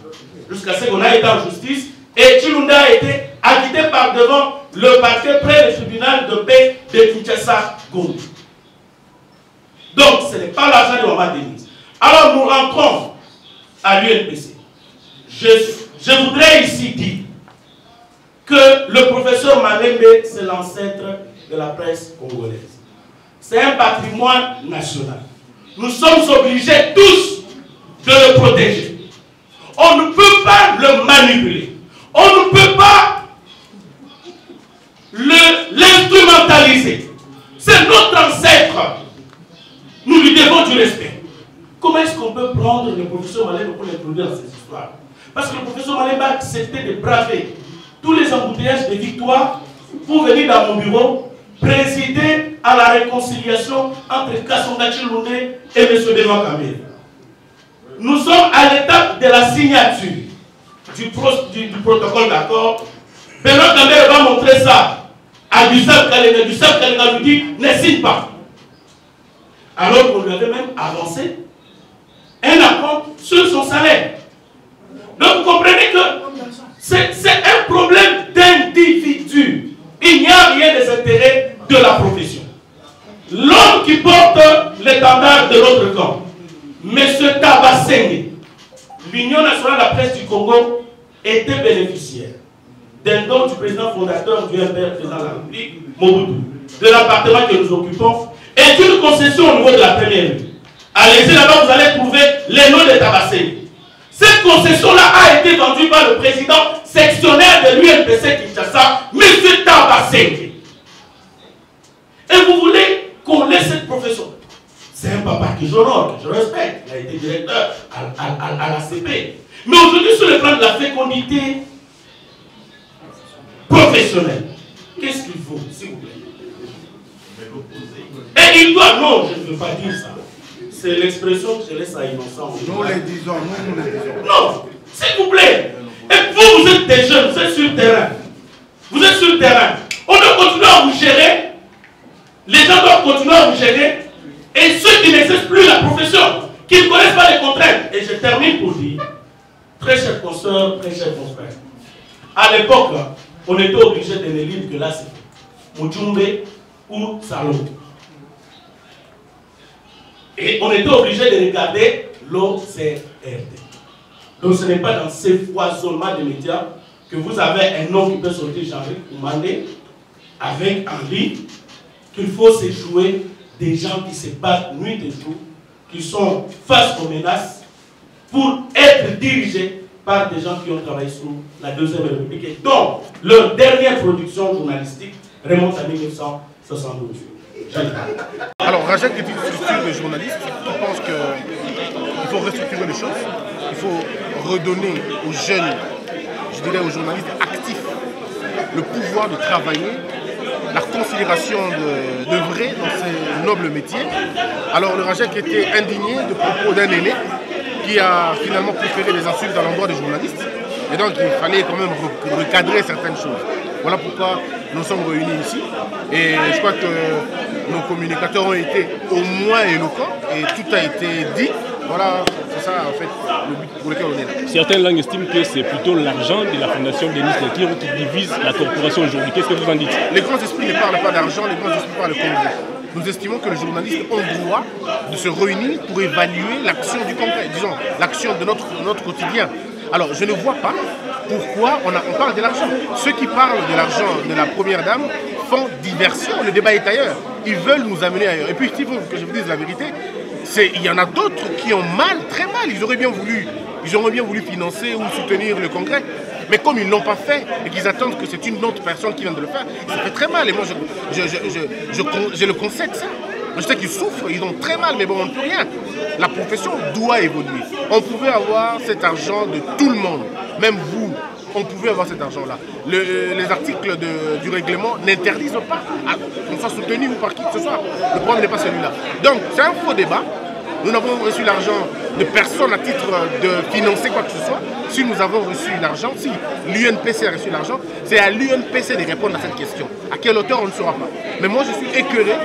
jusqu'à ce qu'on a été en justice. Et Chilunda a été acquitté par devant le parquet près du tribunal de paix de Kinshasa, Gombe. Donc, ce n'est pas l'argent de Maman. Alors, nous rentrons à l'UNPC. Je, je, voudrais ici dire que le professeur Malembe, c'est l'ancêtre de la presse congolaise. C'est un patrimoine national. Nous sommes obligés tous de le protéger. On ne peut pas le manipuler. On ne peut pas l'instrumentaliser. C'est notre ancêtre. Nous lui devons du respect. Comment est-ce qu'on peut prendre le professeur Malemba pour l'introduire dans cette histoire? Parce que le professeur Malemba a accepté de braver tous les embouteillages de victoire pour venir dans mon bureau présider à la réconciliation entre Kassonga Chilunde et M. Benoît. Nous sommes à l'étape de la signature du, protocole d'accord. Benoît Gambé va montrer ça à Gustave Kalenga. Gustave Kalenga lui dit ne signe pas. Alors qu'on lui avait même avancé un accord sur son salaire. Donc vous comprenez que c'est un problème d'individu. Il n'y a rien des intérêts de la profession. L'homme qui porte l'étendard de l'autre camp M. Tabasenge, l'Union nationale de la presse du Congo, était bénéficiaire d'un don du président fondateur du MPR, président de la République, Mobutu, de l'appartement que nous occupons, et d'une concession au niveau de la première rue. Allez-y là-bas, vous allez trouver les noms de Tabasenge. Cette concession-là a été vendue par le président sectionnaire de l'UNPC Kinshasa, M. Tabasenge. Et vous voulez qu'on laisse cette profession? C'est un papa que j'honore, que je respecte. Il a été directeur à, la CP. Mais aujourd'hui, sur le plan de la fécondité professionnelle, qu'est-ce qu'il faut, s'il vous plaît? Et il doit, non, je ne veux pas dire ça. C'est l'expression que je laisse à Innocent. Nous les disons, nous, nous les disons. Non, s'il vous plaît. Et vous, vous êtes des jeunes, vous êtes sur le terrain. Vous êtes sur le terrain. On doit continuer à vous gérer. Les gens doivent continuer à vous gérer et ceux qui n'exercent plus la profession, qui ne connaissent pas les contraintes. Et je termine pour dire, très chers consoeurs, très chers confrères, à l'époque, on était obligé de ne lire que là, c'est Mujumbe ou Salon. Et on était obligé de regarder l'OCRD. Donc ce n'est pas dans ces foisonnements de médias que vous avez un nom qui peut sortir Jean-Luc Oumane avec en ligne qu'il faut se jouer des gens qui se battent nuit et jour, qui sont face aux menaces, pour être dirigés par des gens qui ont travaillé sous la Deuxième République et dont leur dernière production journalistique remonte à 1972. Alors, Rajak est une structure de journalistes qui pense qu'il faut restructurer les choses, il faut redonner aux jeunes, je dirais aux journalistes actifs, le pouvoir de travailler la considération de, vrai dans ce noble métier. Alors le Rajek était indigné de propos d'un aîné qui a finalement préféré des insultes à l'endroit des journalistes. Et donc il fallait quand même recadrer certaines choses. Voilà pourquoi nous sommes réunis ici. Et je crois que nos communicateurs ont été au moins éloquents et tout a été dit. Voilà, c'est ça en fait le but pour lequel on est là. Certaines langues estiment que c'est plutôt l'argent de la fondation Denis Lekir qui divise la corporation aujourd'hui. Qu'est-ce que vous en dites? Les grands esprits ne parlent pas d'argent, les grands esprits parlent de. Nous estimons que les journalistes ont droit de se réunir pour évaluer l'action du Congrès, disons, l'action de notre, notre quotidien. Alors, je ne vois pas pourquoi on, on parle de l'argent. Ceux qui parlent de l'argent de la première dame font diversion. Le débat est ailleurs. Ils veulent nous amener ailleurs. Et puis, il faut que je vous dise la vérité, il y en a d'autres qui ont mal, très mal. Ils auraient bien voulu, ils auraient bien voulu financer ou soutenir le Congrès. Mais comme ils ne l'ont pas fait et qu'ils attendent que c'est une autre personne qui vient de le faire, ça fait très mal. Et moi, je, je, je, je le concède ça. Je sais qu'ils souffrent, ils ont très mal, mais bon, on ne peut rien. La profession doit évoluer. On pouvait avoir cet argent de tout le monde, même vous, on pouvait avoir cet argent-là. les articles du règlement n'interdisent pas qu'on soit soutenu ou par qui que ce soit. Le problème n'est pas celui-là. Donc, c'est un faux débat. Nous n'avons reçu l'argent de personne à titre de financer quoi que ce soit. Si nous avons reçu l'argent, si l'UNPC a reçu l'argent, c'est à l'UNPC de répondre à cette question. À quelle hauteur, on ne saura pas. Mais moi, je suis écœuré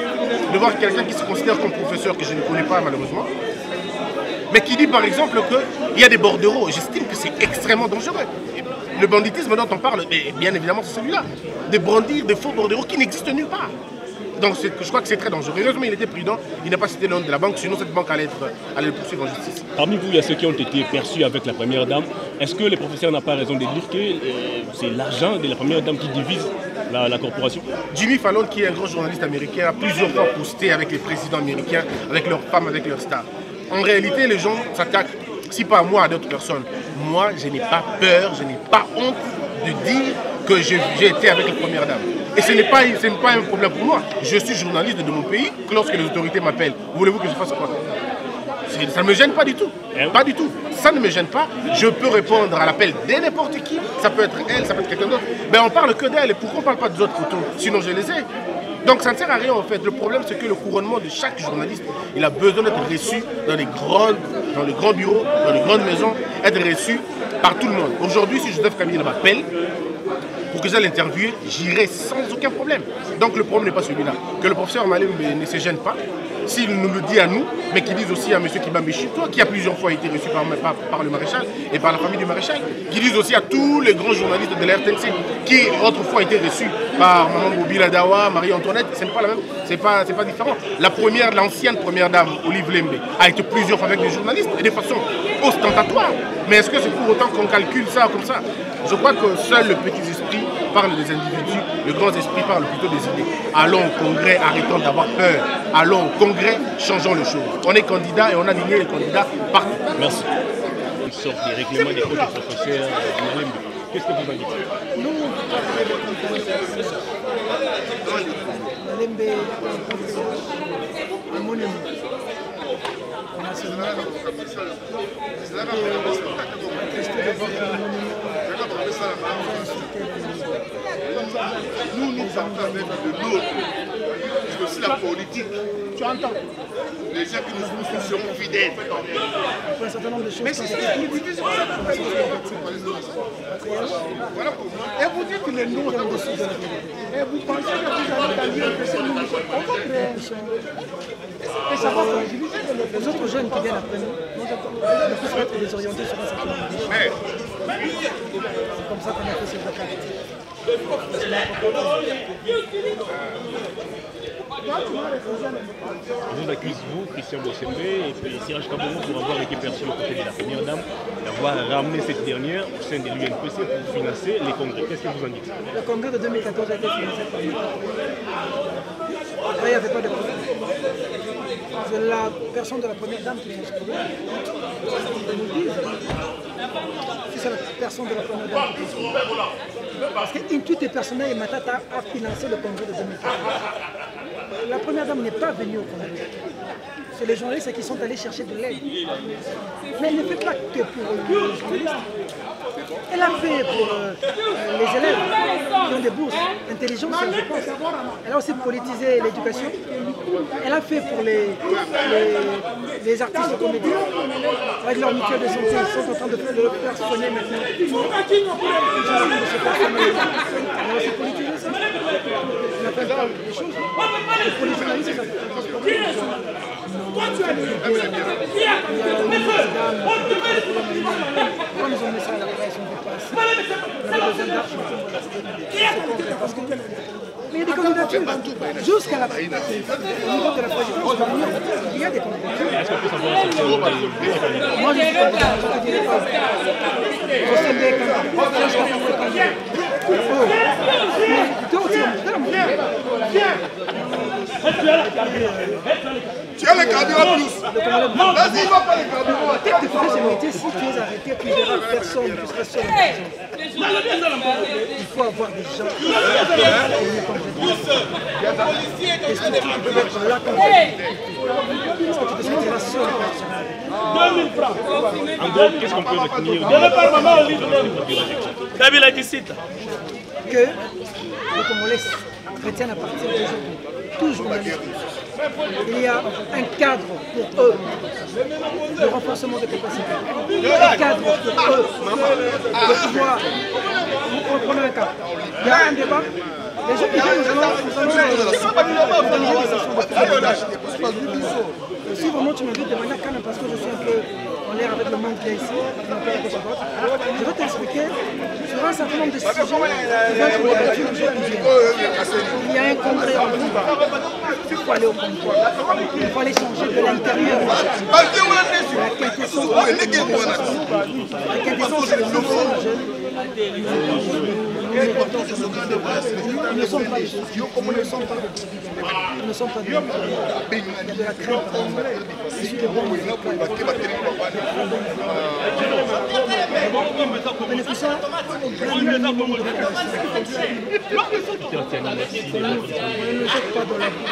de voir quelqu'un qui se considère comme professeur, que je ne connais pas malheureusement, mais qui dit par exemple qu'il y a des bordereaux. J'estime que c'est extrêmement dangereux. Le banditisme dont on parle, bien évidemment, c'est celui-là. De brandir des faux bordereaux qui n'existent nulle part. Donc je crois que c'est très dangereux. Heureusement, il était prudent, il n'a pas cité le nom de la banque, sinon cette banque allait, être, allait le poursuivre en justice. Parmi vous, il y a ceux qui ont été perçus avec la première dame. Est-ce que les professeurs n'ont pas raison de dire que euh, c'est l'argent de la première dame qui divise la, corporation? Jimmy Fallon, qui est un grand journaliste américain, a plusieurs fois posté avec les présidents américains, avec leurs femmes, avec leurs stars. En réalité, les gens s'attaquent, si pas à moi, à d'autres personnes. Moi, je n'ai pas peur, je n'ai pas honte de dire que j'ai été avec la première dame. Et ce n'est pas, pas un problème pour moi. Je suis journaliste de mon pays. Lorsque les autorités m'appellent, voulez-vous que je fasse quoi? Ça ne me gêne pas du tout. Eh pas du tout. Ça ne me gêne pas. Je peux répondre à l'appel de n'importe qui. Ça peut être elle, ça peut être quelqu'un d'autre. Mais on parle que d'elle. Et pourquoi on ne parle pas des autres? Photos Sinon, je les ai. Donc ça ne sert à rien en fait. Le problème c'est que le couronnement de chaque journaliste, il a besoin d'être reçu dans les, grandes, dans les grands bureaux, dans les grandes maisons, être reçu par tout le monde. Aujourd'hui, si Joseph Camille m'appelle, pour que j'aille l'interviewer, j'irai sans aucun problème. Donc le problème n'est pas celui-là. Que le professeur Malem ne se gêne pas, s'il nous le dit à nous, mais qu'il dise aussi à M. Kibambechi, toi qui a plusieurs fois été reçu par, le maréchal et par la famille du maréchal, qu'il dise aussi à tous les grands journalistes de l'RTNC qui autrefois été reçus par Maman Bobila Dawa, Marie-Antoinette, ce n'est pas la même, c'est pas, pas différent. La première, l'ancienne première dame, Olive Lembe, a été plusieurs fois avec des journalistes et de façon ostentatoire. Mais est-ce que c'est pour autant qu'on calcule ça comme ça? Je crois que seuls les petits esprits parlent des individus, les grands esprits parlent plutôt des idées. Allons au congrès, arrêtons d'avoir peur. Allons au congrès, changeons les choses. On est candidat et on a aligné les candidats partout. Merci. Une sorte de règlement des professeurs Qu'est-ce que vous en dites? Nous, Malembe, Nous, nous partons avec de l'autre. C'est aussi la politique. Tu entends Les gens qui nous, nous seront fidèles. Un certain nombre de choses. Mais c'est. Voilà. Et vous dites que les noms la Et vous pensez que vous allez gagner que c'est nous. On va créer un champ. Et ça va fragiliser les autres jeunes qui viennent après nous. Ne puissent être désorientés sur un certain nombre de choses. C'est comme ça qu'on a fait ce vocal. Je vous accuse, vous, Christian Bossembé et puis Siraj Kabogo, pour avoir été perçu aux côtés de la première dame, d'avoir ramené cette dernière au sein de l'UNPC pour financer les congrès. Qu'est-ce que vous en dites? Le congrès de 2014 a été financé par avait pas de problème. C'est la personne de la première dame qui problème. nous disent si c'est la personne de la première dame problème. Parce qu'Intuit et Personnel et Matata a financé le congrès de 2014 la première dame n'est pas venue au Congrès. C'est les journalistes qui sont allés chercher de l'aide. Mais elle ne fait pas que pour les journalistes. Elle a fait pour euh, les élèves qui ont des bourses, intelligence, je pense. Elle a aussi politisé l'éducation. Elle a fait pour les, les, les artistes comédiens, avec leur mutuelle de santé, ils sont en train de, faire, de le faire maintenant. Avait besoin d'argent. Parce que mais il y a des candidatures jusqu'à la au niveau de la. Il y a des candidatures. Moi, je suis candidat, je ne tu Tu as le carburant plus. Vas-y, va pas le carburant. Peut-être que tu fais ce métier, si tu es arrêté, tu verras personne, tu seras seul. Il faut avoir des gens. Est-ce que tu peux être là comme Est-ce que tu te sentiras seul en 2000 francs. En gros, qu'est-ce qu'on peut retenir Kabila Kisita. Que les Congolais retiennent à partir d'aujourd'hui, il y a un cadre pour eux de renforcement des capacités. Un cadre pour eux de pouvoir. Vous prenez un cas. Il y a un débat. Les gens qui viennent, nous allons Si vraiment tu m'invites de manière calme parce que je suis un peu avec qui est ici, je vais t'expliquer sur un certain nombre de sujets. Il y a un congrès en. Il faut aller au congrès. Il faut aller changer de l'intérieur. Quintessence c'est le nouveau jeune. Ils ne sont pas des choses. Ils ne sont pas des Ils ne sont pas des Il y a de la crainte. Je suis de bons Bénéficiant au grand minimum de On ne pas dans la boue.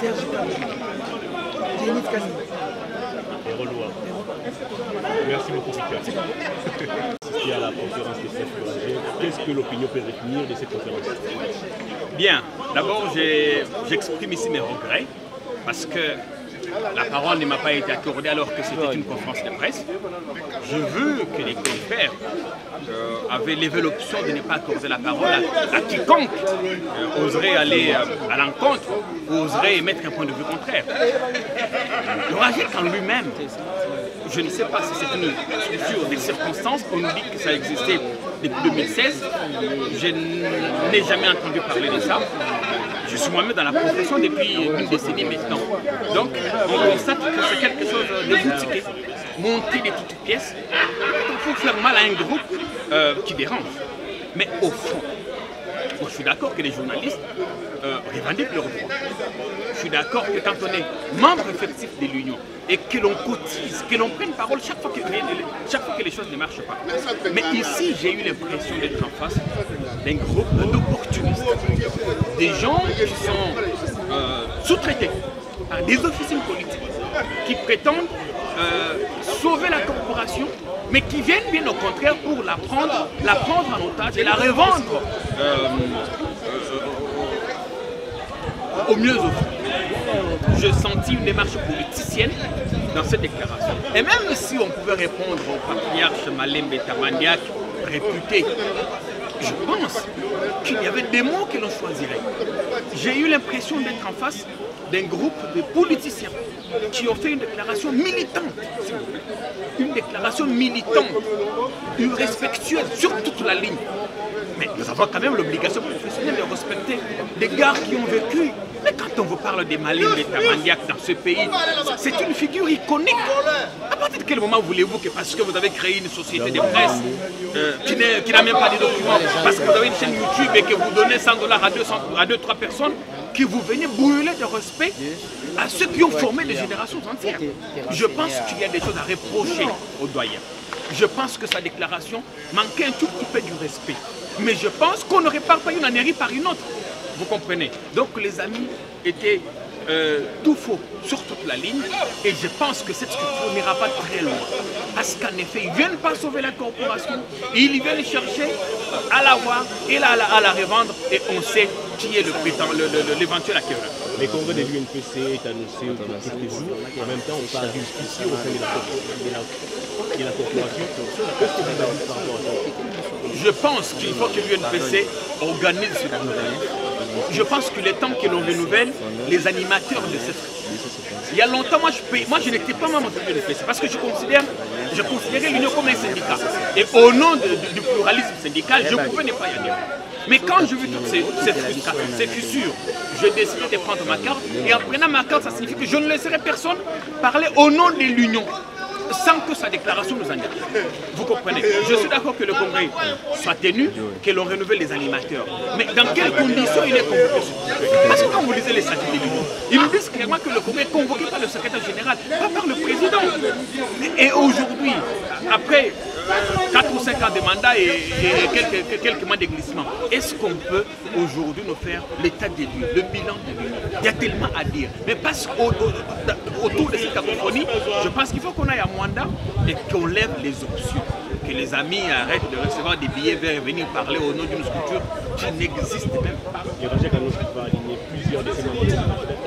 Serge. Zénith. Merci beaucoup, Victor. À la conférence de de Qu'est-ce que l'opinion peut retenir de cette conférence? Bien, d'abord j'exprime ici mes regrets parce que la parole ne m'a pas été accordée alors que c'était une conférence de presse. Je veux que les confrères euh, avaient levé l'option de ne pas accorder la parole à, quiconque euh, oserait aller euh, à l'encontre ou oserait émettre un point de vue contraire. Le en lui-même, je ne sais pas si c'est une structure des circonstances, on nous dit que ça existait depuis 2016. Je n'ai jamais entendu parler de ça. Je suis moi-même dans la profession depuis une décennie maintenant. Donc, on constate que c'est quelque chose de boutiqué, monté de toutes pièces, pour faire mal à un groupe euh, qui dérange. Mais au fond, je suis d'accord que les journalistes euh, revendiquent leurs droits. Je suis d'accord que quand on est membre effectif de l'Union et que l'on cotise, que l'on prenne parole chaque fois que, chaque fois que les choses ne marchent pas. Mais ici, j'ai eu l'impression d'être en face d'un groupe d'opportunistes. Des gens qui sont euh, sous-traités par des officines politiques qui prétendent euh, sauver la corporation, mais qui viennent bien au contraire pour la prendre, la prendre en otage et la revendre euh, au mieux Je sentis une démarche politicienne dans cette déclaration. Et même si on pouvait répondre au patriarche Malembe Tamaniak, réputé, je pense qu'il y avait des mots que l'on choisirait. J'ai eu l'impression d'être en face d'un groupe de politiciens qui ont fait une déclaration militante, une déclaration militante, une respectueuse sur toute la ligne. Mais nous avons quand même l'obligation professionnelle de respecter les gars qui ont vécu. Mais quand on vous parle des Malines, des Tamandiacs dans ce pays, c'est une figure iconique. À partir de quel moment voulez-vous que parce que vous avez créé une société de presse euh, qui n'a même pas de documents, parce que vous avez une chaîne YouTube et que vous donnez 100 dollars à 2-3 personnes, que vous venez brûler de respect à ceux qui ont formé des générations entières. Je pense qu'il y a des choses à reprocher aux doyens. Je pense que sa déclaration manquait un tout petit peu du respect. Mais je pense qu'on ne répare pas une ânerie par une autre. Vous comprenez? Donc les amis étaient euh, tout faux sur toute la ligne et je pense que cette structure n'ira pas très loin. Parce qu'en effet, ils ne viennent pas sauver la corporation, ils viennent chercher à la voir et à la, à la revendre et on sait qui est l'éventuel acquéreur. Le congrès de l'UNPC est annoncé pour quelques jours. En même temps, on parle fissure au sein de la, de la corporation. Je pense qu'il faut que l'UNPC organise ce Je pense qu'il est temps que l'on renouvelle les animateurs de cette il y a longtemps, moi je, moi, je n'étais pas membre de l'UNPC parce que je considère, je considérais l'Union comme un syndicat. Et au nom du pluralisme syndical, je pouvais ne pas y aller. Mais quand je vis toutes ces, ces, fissures, je décidé de prendre ma carte. Et en prenant ma carte, ça signifie que je ne laisserai personne parler au nom de l'Union sans que sa déclaration nous engage. Vous comprenez? Je suis d'accord que le congrès soit tenu, que l'on renouvelle les animateurs. Mais dans quelles conditions il est convoqué? Parce que quand vous lisez les statuts l'Union, ils nous disent clairement que le congrès est convoqué par le secrétaire général, pas par le président. Et aujourd'hui, après 4 ou 5 ans de mandat et, quelques, quelques, mois de glissement. Est-ce qu'on peut aujourd'hui nous faire l'état des lieux, le bilan des lieux? Il y a tellement à dire. Mais parce qu'autour de cette cacophonie, je pense qu'il faut qu'on aille à Mwanda et qu'on lève les options. Que les amis arrêtent de recevoir des billets vers venir parler au nom d'une structure qui n'existe même pas. De.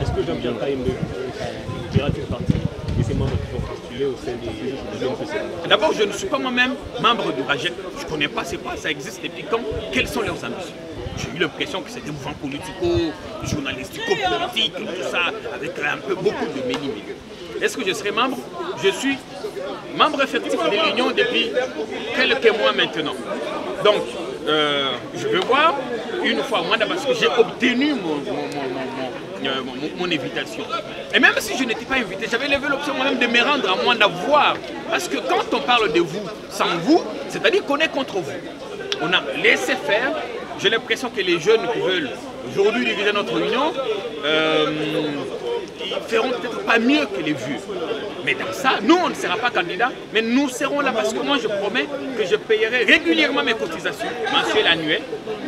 Est-ce que Jean-Pierre partie des D'abord, je ne suis pas moi-même membre du RAJEC. Je ne connais pas c'est quoi, ça existe depuis quand, quelles sont leurs ambitions? J'ai eu l'impression que c'était mouvement politico, journalistico, politique, tout ça, avec un peu beaucoup de méli Est-ce que je serai membre? Je suis membre effectif de l'Union depuis quelques mois maintenant. Donc, euh, je veux voir une fois moi parce que j'ai obtenu mon, mon, invitation. Et même si je n'étais pas invité, j'avais levé l'option moi-même de me rendre à moi d'avoir. Parce que quand on parle de vous sans vous, c'est-à-dire qu'on est contre vous. On a laissé faire. J'ai l'impression que les jeunes qui veulent aujourd'hui diviser notre union, euh, ils feront peut-être pas mieux que les vieux. Mais dans ça, nous, on ne sera pas candidat, mais nous serons là parce que moi, je promets que je payerai régulièrement mes cotisations mensuelles, annuelles,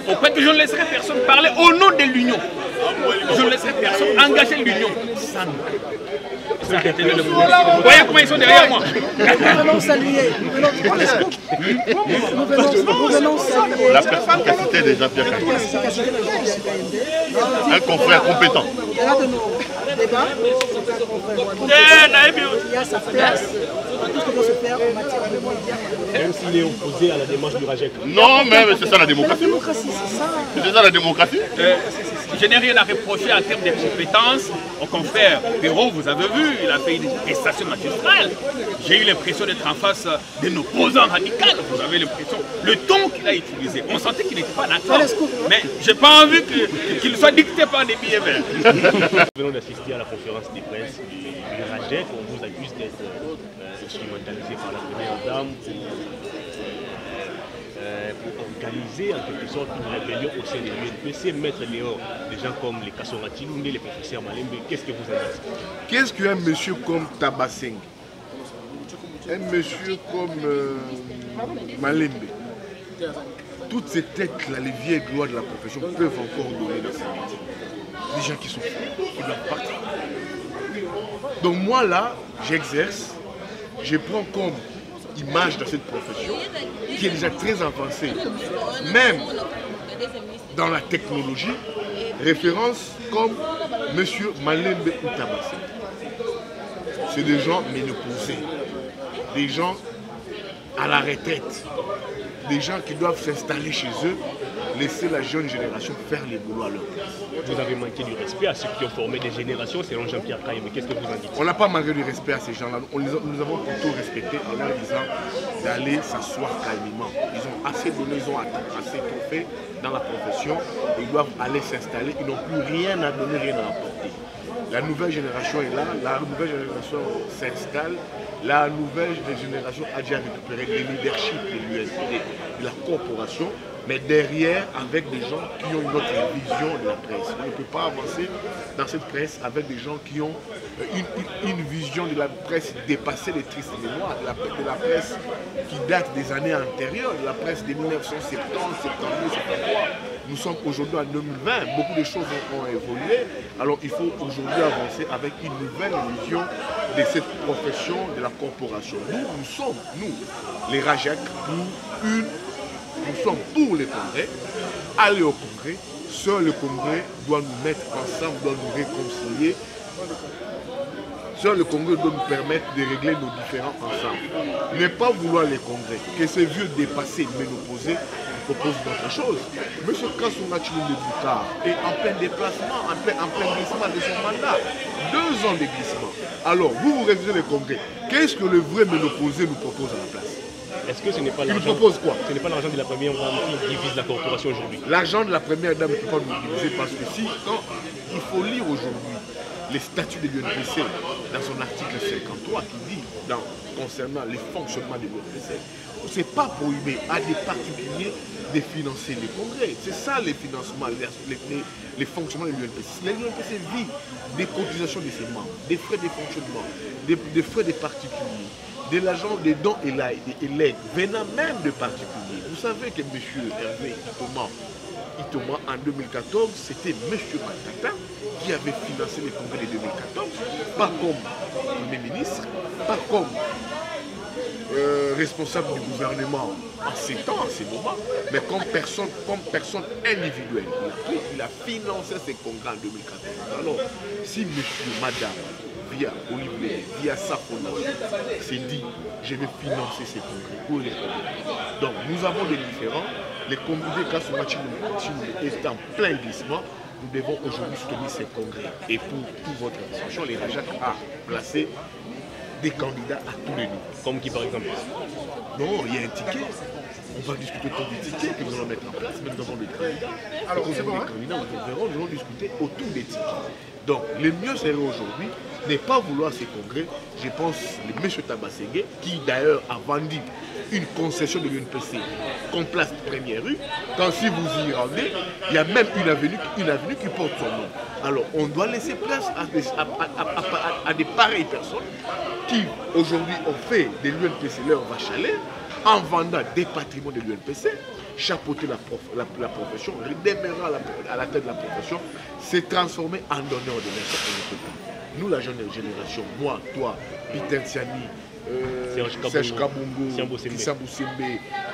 auprès que je ne laisserai personne parler au nom de l'Union. Je ne laisserai personne engager l'Union sans vous voyez comment ils sont derrière moi Nous venons saluer. Nous venons saluer. La perspicacité de Jean-Pierre Un confrère compétent. confrère qui a sa place tout ce qui doit se faire en matière de médias. Même s'il est opposé à la démarche du Rajek. Non, mais c'est ça la démocratie. La démocratie, c'est ça. C'est ça la démocratie. Euh, je n'ai rien à reprocher en termes de compétences au confrère Perrault, vous avez vu, il a fait une prestation magistrale. J'ai eu l'impression d'être en face d'un opposant radical, vous avez l'impression. Le ton qu'il a utilisé, on sentait qu'il n'était pas d'accord. Mais je n'ai pas envie qu'il soit dicté par des billets verts. Nous venons d'assister à la conférence des presse du Rajek. On vous accuse d'être instrumentalisé par la première dame euh, pour organiser en quelque sorte une rébellion au sein de l'UNPC, mettre dehors des gens comme les Kassorati les professeurs Malembe. Qu'est-ce que vous en dites? Qu'est-ce qu'un monsieur comme Tabaseng Un monsieur comme euh, Malembe toutes ces têtes-là, les vieilles gloires de la profession, peuvent encore donner dans ces métiers. Des gens qui sont qui. Donc moi là, j'exerce, je prends comme image dans cette profession qui est déjà très avancée, même dans la technologie, référence comme M. Malembe Outabassi. C'est des gens ménopausés, des gens à la retraite, des gens qui doivent s'installer chez eux, laisser la jeune génération faire les boulots à leur. Vous avez manqué du respect à ceux qui ont formé des générations selon Jean-Pierre Caille, mais qu'est-ce que vous en dites? On n'a pas manqué du respect à ces gens-là. Nous avons plutôt respecté en leur disant d'aller s'asseoir calmement. Ils ont assez donné, ils ont assez tout fait dans la profession. Ils doivent aller s'installer. Ils n'ont plus rien à donner, rien à apporter. La nouvelle génération est là, la nouvelle génération s'installe, la nouvelle génération a déjà récupéré le leadership de l'USD, de la corporation. Mais derrière avec des gens qui ont une autre vision de la presse. On ne peut pas avancer dans cette presse avec des gens qui ont euh, une, vision de la presse dépassée des tristes mémoires, de la, de la presse qui date des années antérieures, de la presse de 1970, 72, 73. Nous sommes aujourd'hui en 2020, beaucoup de choses ont, évolué, alors il faut aujourd'hui avancer avec une nouvelle vision de cette profession de la corporation. Nous, nous sommes, nous, les Rajak, pour une nous sommes pour le congrès, aller au congrès. Seul le congrès doit nous mettre ensemble, doit nous réconcilier. Seul le congrès doit nous permettre de régler nos différends ensemble. Ne pas vouloir les congrès, que ces vieux dépassés ménopausés propose d'autres chose. Monsieur Kassouna de Boutard est en plein déplacement, en plein, en plein glissement de son mandat. Deux ans de glissement. Alors, vous, vous révisez les congrès. Qu'est-ce que le vrai ménopausé nous propose à la place? Est-ce que ce n'est pas l'argent propose quoi Ce n'est pas l'argent de la première dame qui divise la corporation aujourd'hui. L'argent de la première dame ne peut pas nous diviser parce que si, quand il faut lire aujourd'hui les statuts de l'UNPC dans son article 53 qui dit dans, concernant les fonctionnements de l'UNPC, ce n'est pas prohibé à des particuliers de financer les congrès. C'est ça les financements, les, les, fonctionnements de l'UNPC. L'UNPC vit des cotisations de ses membres, des frais de fonctionnement, des frais des particuliers de l'argent des dons et legs venant même de particuliers. Vous savez que M. Hervé Itoma, en 2014, c'était M. Katata qui avait financé les congrès de 2014, pas comme Premier ministre, pas comme euh, responsable du gouvernement en ces temps, en ces moments, mais comme personne, comme personne individuelle. Il a, financé ces congrès en 2014. Alors, si monsieur, madame, via Olivier, via Safona, s'est dit je vais financer ces congrès pour les Donc nous avons des différents. Les congrès Kasumachino est en plein glissement. Nous devons aujourd'hui soutenir ces congrès. Et pour toute votre information, les Rajak a placé des candidats à tous les niveaux. Comme qui par exemple? Non, il y a un ticket. On va discuter autour du ticket que nous allons mettre en place, mais nous avons des candidats. Alors, nous avons des candidats, nous allons discuter autour des tickets. Donc, le mieux serait aujourd'hui n'est pas vouloir ces congrès. Je pense le M. Tabaségué, qui d'ailleurs a vendu une concession de l'UNPC qu'on place première rue, quand si vous y rendez, il y a même une avenue, une avenue qui porte son nom. Alors on doit laisser place à des, à, des pareilles personnes qui aujourd'hui ont fait de l'UNPC leur vache à en vendant des patrimoines de l'UNPC, chapeauter la, la, profession, redémarrer à la, tête de la profession, s'est transformé en donneur de l'information nous, la jeune génération, moi, toi, Peter Tiani, euh, Serge Kabongo, Kissambo Sembe,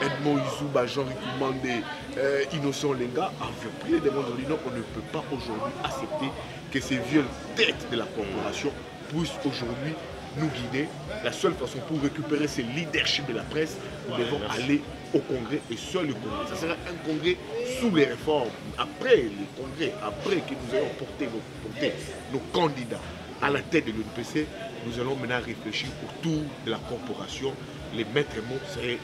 Edmond Izuba, Jean-Ric Mandé, euh, Innocent Lenga, en prier des mondes de on ne peut pas aujourd'hui accepter que ces vieilles têtes de la corporation puissent aujourd'hui nous guider. La seule façon pour récupérer ce leadership de la presse, nous devons aller au Congrès et seul le Congrès. Ce sera un Congrès sous les réformes. Après le Congrès, après que nous ayons porté porter nos candidats à la tête de l'UNPC, nous allons maintenant réfléchir autour de la corporation. Les maîtres mots seraient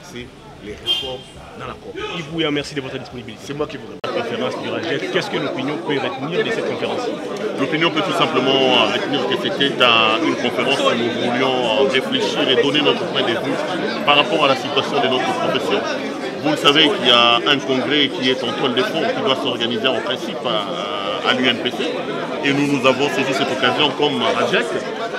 les réformes dans la. Yves merci de votre disponibilité. C'est moi qui vous remercie. La conférence du Rajet, qu'est-ce que l'opinion peut retenir de cette conférence? L'opinion peut tout simplement retenir que c'était une conférence où nous voulions réfléchir et donner notre point de vue par rapport à la situation de notre profession. Vous le savez qu'il y a un congrès qui est en toile de fond, qui doit s'organiser en principe à, à l'UNPC. Et nous, nous avons saisi cette occasion comme RAJEC,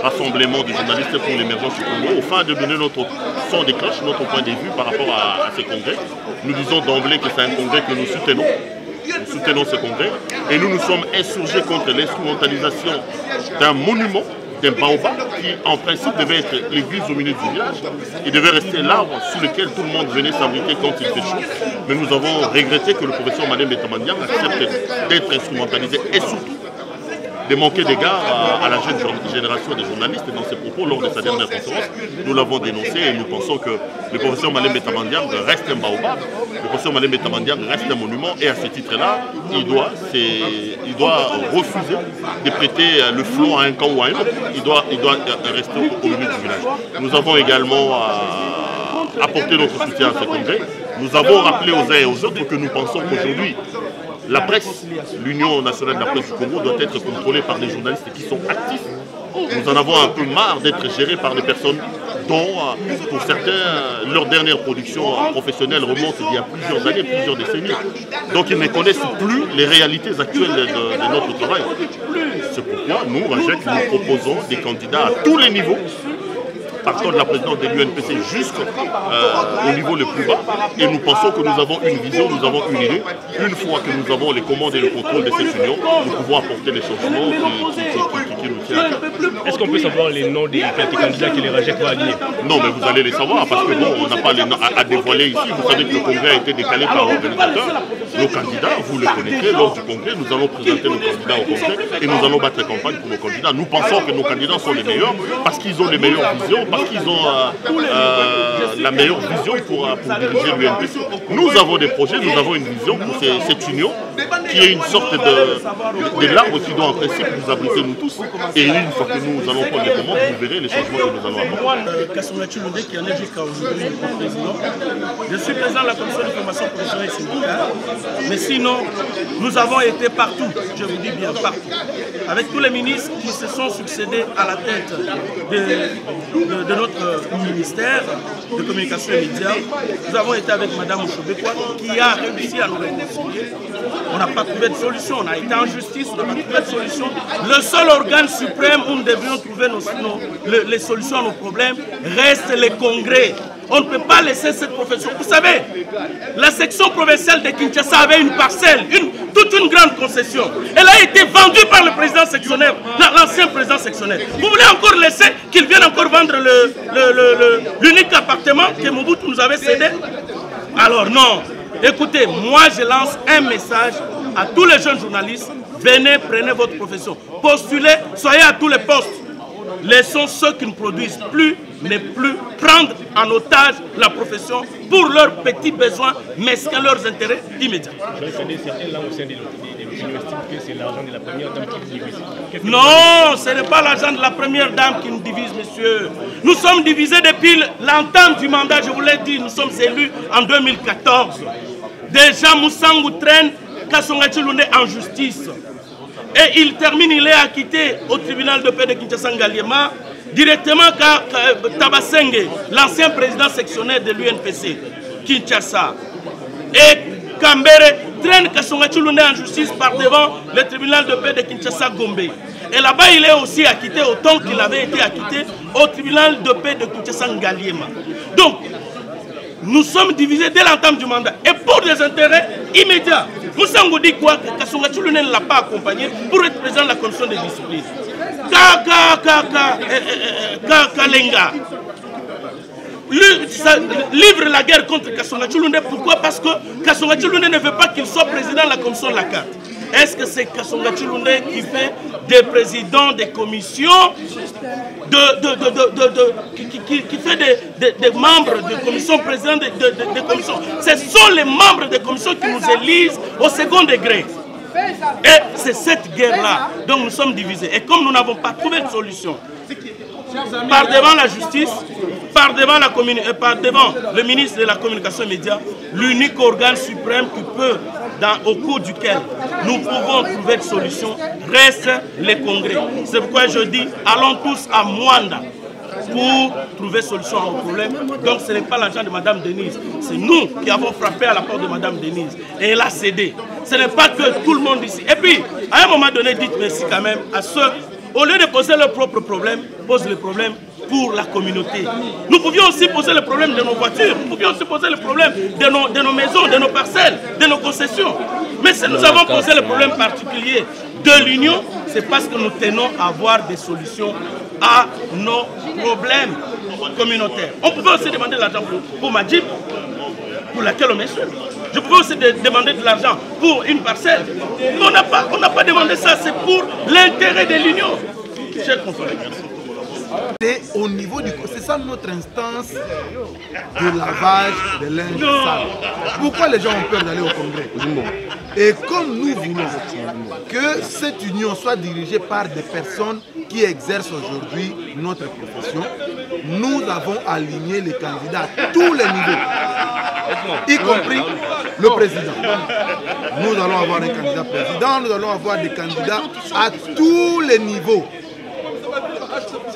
Rassemblement des journalistes pour l'émergence du Congo, afin de donner notre son des cloches, notre point de vue par rapport à, ces congrès. Nous disons d'emblée que c'est un congrès que nous soutenons. Nous soutenons ce congrès et nous nous sommes insurgés contre l'instrumentalisation d'un monument d'un baobab qui en principe devait être l'église au milieu du village. Il devait rester l'arbre sous lequel tout le monde venait s'abriter quand il fait chaud. Mais nous avons regretté que le professeur Malem Betamandian accepte d'être instrumentalisé et surtout de manquer d'égard à, la jeune génération des journalistes dans ses propos lors de sa dernière conférence. Nous l'avons dénoncé et nous pensons que le professeur Malem Betamandiang reste un baobab, le professeur Malem Betamandiang reste un monument et à ce titre-là, il doit, il doit refuser de prêter le flanc à un camp ou à un autre. Il doit, il doit rester au milieu du village. Nous avons également euh, apporté notre soutien à ce congrès. Nous avons rappelé aux uns et aux autres que nous pensons qu'aujourd'hui, la presse, l'Union nationale de la presse du Congo doit être contrôlée par des journalistes qui sont actifs Nous en avons un peu marre d'être gérés par des personnes dont, euh, pour certains, leur dernière production professionnelle remonte il y a plusieurs années, plusieurs décennies. Donc ils ne connaissent plus les réalités actuelles de, notre travail. C'est pourquoi nous, Rajek, nous proposons des candidats à tous les niveaux partant de la présidence de l'UNPC jusqu'au euh, niveau le plus bas. Et nous pensons que nous avons une vision, nous avons une idée. Une fois que nous avons les commandes et le contrôle de cette union, nous pouvons apporter les changements qui, qui, qui, qui nous tiennent à. Est-ce qu'on peut savoir les noms des, candidats que les Rajek va aligner Non, mais vous allez les savoir parce que bon, on n'a pas les noms à, à, dévoiler ici. Vous savez que le congrès a été décalé par l'organisateur. Nos candidats, vous les connaîtrez lors du congrès. Nous allons présenter nos candidats au congrès et nous allons battre campagne pour nos candidats. Nous pensons que nos candidats sont les meilleurs parce qu'ils ont les meilleures visions, parce qu'ils ont euh, euh, la meilleure vision pour, euh, pour diriger l'UNPC. Nous avons des projets, nous avons une vision pour cette union qui est une sorte de, de, l'arbre qui doit en principe nous abriter nous tous. Et une fois que nous allons prendre les commandes, vous verrez les changements que nous allons apporter. Moi, Kassoumati Loudé, qui en est jusqu'à aujourd'hui président, je suis président de la commission de formation professionnelle et syndicale. Mais sinon, nous avons été partout, je vous dis bien partout, avec tous les ministres qui se sont succédés à la tête de, de notre ministère de communication et médias. Nous avons été avec Mme Oshobekwa qui a réussi à nous réconcilier. On n'a pas trouvé de solution, on a été en justice, on n'a pas trouvé de solution. Le seul organe suprême où nous devions trouver nos, les solutions à nos problèmes reste les congrès. On ne peut pas laisser cette profession. Vous savez, la section provinciale de Kinshasa avait une parcelle, une, toute une grande concession. Elle a été vendue par le président sectionnaire, l'ancien président sectionnaire. Vous voulez encore laisser qu'il vienne encore vendre l'unique appartement que Mobutu nous avait cédé? Alors non. Écoutez, moi je lance un message à tous les jeunes journalistes. Venez, prenez votre profession. Postulez, soyez à tous les postes. Laissons ceux qui ne produisent plus ne plus prendre en otage la profession pour leurs petits besoins, mais ce que leurs intérêts immédiats. Non, ce n'est pas l'argent de la première dame qui nous divise, monsieur. Nous sommes divisés depuis l'entente du mandat, je vous l'ai dit, nous sommes élus en 2014. Déjà, Moussangu traîne Kassongati Lunde en justice. Et il termine, il est acquitté au tribunal de paix de Kinshasa Ngaliema, directement car Tabasenge, l'ancien président sectionnaire de l'UNPC, Kinshasa. Et Kambere traîne Kassonga en justice par devant le tribunal de paix de Kinshasa Gombe. Et là-bas, il est aussi acquitté autant qu'il avait été acquitté au tribunal de paix de Kinshasa Ngaliema. Donc, nous sommes divisés dès l'entame du mandat. Et pour des intérêts immédiats. Quoi Que Kassonga Chulunde ne l'a pas accompagné pour être président de la commission de discipline. Kalenga livre la guerre contre Kassonga Chulunde. Pourquoi? Parce que Kassonga Chulunde ne veut pas qu'il soit président de la commission de la carte. Est-ce que c'est Kassonga Chulunde qui fait des présidents des commissions, de, de, de, qui, qui, qui, fait des, des, des, membres de commissions, présidents de, de commissions? Ce sont les membres des commissions qui nous élisent au second degré. Et c'est cette guerre-là dont nous sommes divisés. Et comme nous n'avons pas trouvé de solution, par devant la justice, par devant, la et par devant le ministre de la Communication et Médias, l'unique organe suprême qui peut, dans, au cours duquel nous pouvons trouver de solution, reste les congrès. C'est pourquoi je dis, allons tous à Mwanda pour trouver solution à nos problèmes. Donc ce n'est pas l'argent de Mme Denise, c'est nous qui avons frappé à la porte de Mme Denise. Et elle a cédé. Ce n'est pas que tout le monde ici. Et puis, à un moment donné, dites merci quand même à ceux, au lieu de poser leurs propres problèmes, posent les problèmes pour la communauté. Nous pouvions aussi poser le problème de nos voitures, nous pouvions aussi poser le problème de nos, de nos maisons, de nos parcelles, de nos concessions. Mais si nous avons posé le problème particulier de l'Union, c'est parce que nous tenons à avoir des solutions à nos problèmes communautaires. On pouvait aussi demander de l'argent pour, pour ma Jeep, pour laquelle on est sûr. Je aussi de, demander de l'argent pour une parcelle. Mais on n'a pas, pas demandé ça, c'est pour l'intérêt de l'Union. Chers confrères. Et au niveau du... C'est ça notre instance de lavage de linge sale. Pourquoi les gens ont peur d'aller au congrès? Et comme nous voulons que cette union soit dirigée par des personnes qui exercent aujourd'hui notre profession, nous avons aligné les candidats à tous les niveaux, y compris le président. Nous allons avoir un candidat président, nous allons avoir des candidats à tous les niveaux.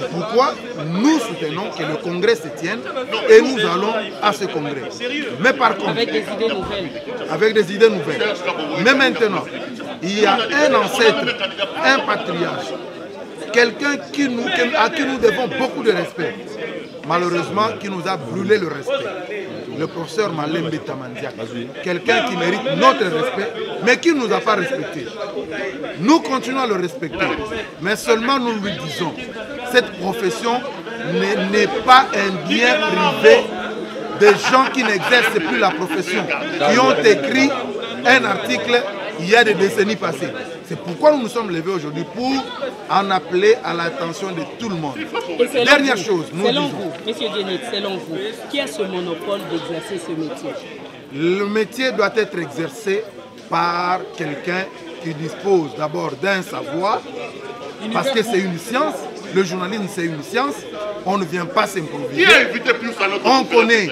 C'est pourquoi nous soutenons que le congrès se tienne et nous allons à ce congrès. Mais par contre, avec des idées nouvelles. Avec des idées nouvelles. Mais maintenant, il y a un ancêtre, un patriarche, quelqu'un qui nous, à qui nous devons beaucoup de respect, malheureusement qui nous a brûlé le respect. Le professeur Malembe Tamandiak, quelqu'un qui mérite notre respect, mais qui ne nous a pas respectés. Nous continuons à le respecter, mais seulement nous lui disons, cette profession n'est pas un bien privé des gens qui n'exercent plus la profession, qui ont écrit un article il y a des décennies passées. C'est pourquoi nous nous sommes levés aujourd'hui pour en appeler à l'attention de tout le monde. Dernière chose, nous selon vous, Monsieur Djenit, selon vous, qui a ce monopole d'exercer ce métier? Le métier doit être exercé par quelqu'un qui dispose d'abord d'un savoir, parce que c'est une science, le journalisme c'est une science, on ne vient pas s'improviser. On connaît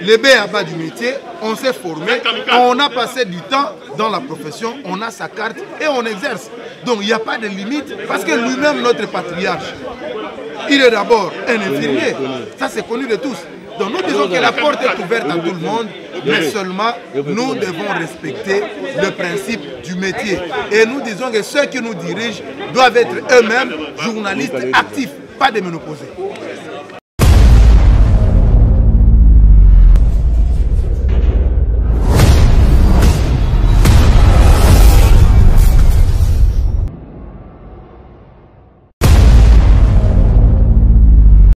les bas du métier, on s'est formé, on a passé du temps dans la profession, on a sa carte et on exerce. Donc il n'y a pas de limite parce que lui-même, notre patriarche, il est d'abord un infirmier. Ça c'est connu de tous. Donc nous disons que la porte est ouverte à tout le monde, mais seulement nous devons respecter le principe du métier. Et nous disons que ceux qui nous dirigent doivent être eux-mêmes journalistes actifs, pas des ménopausés.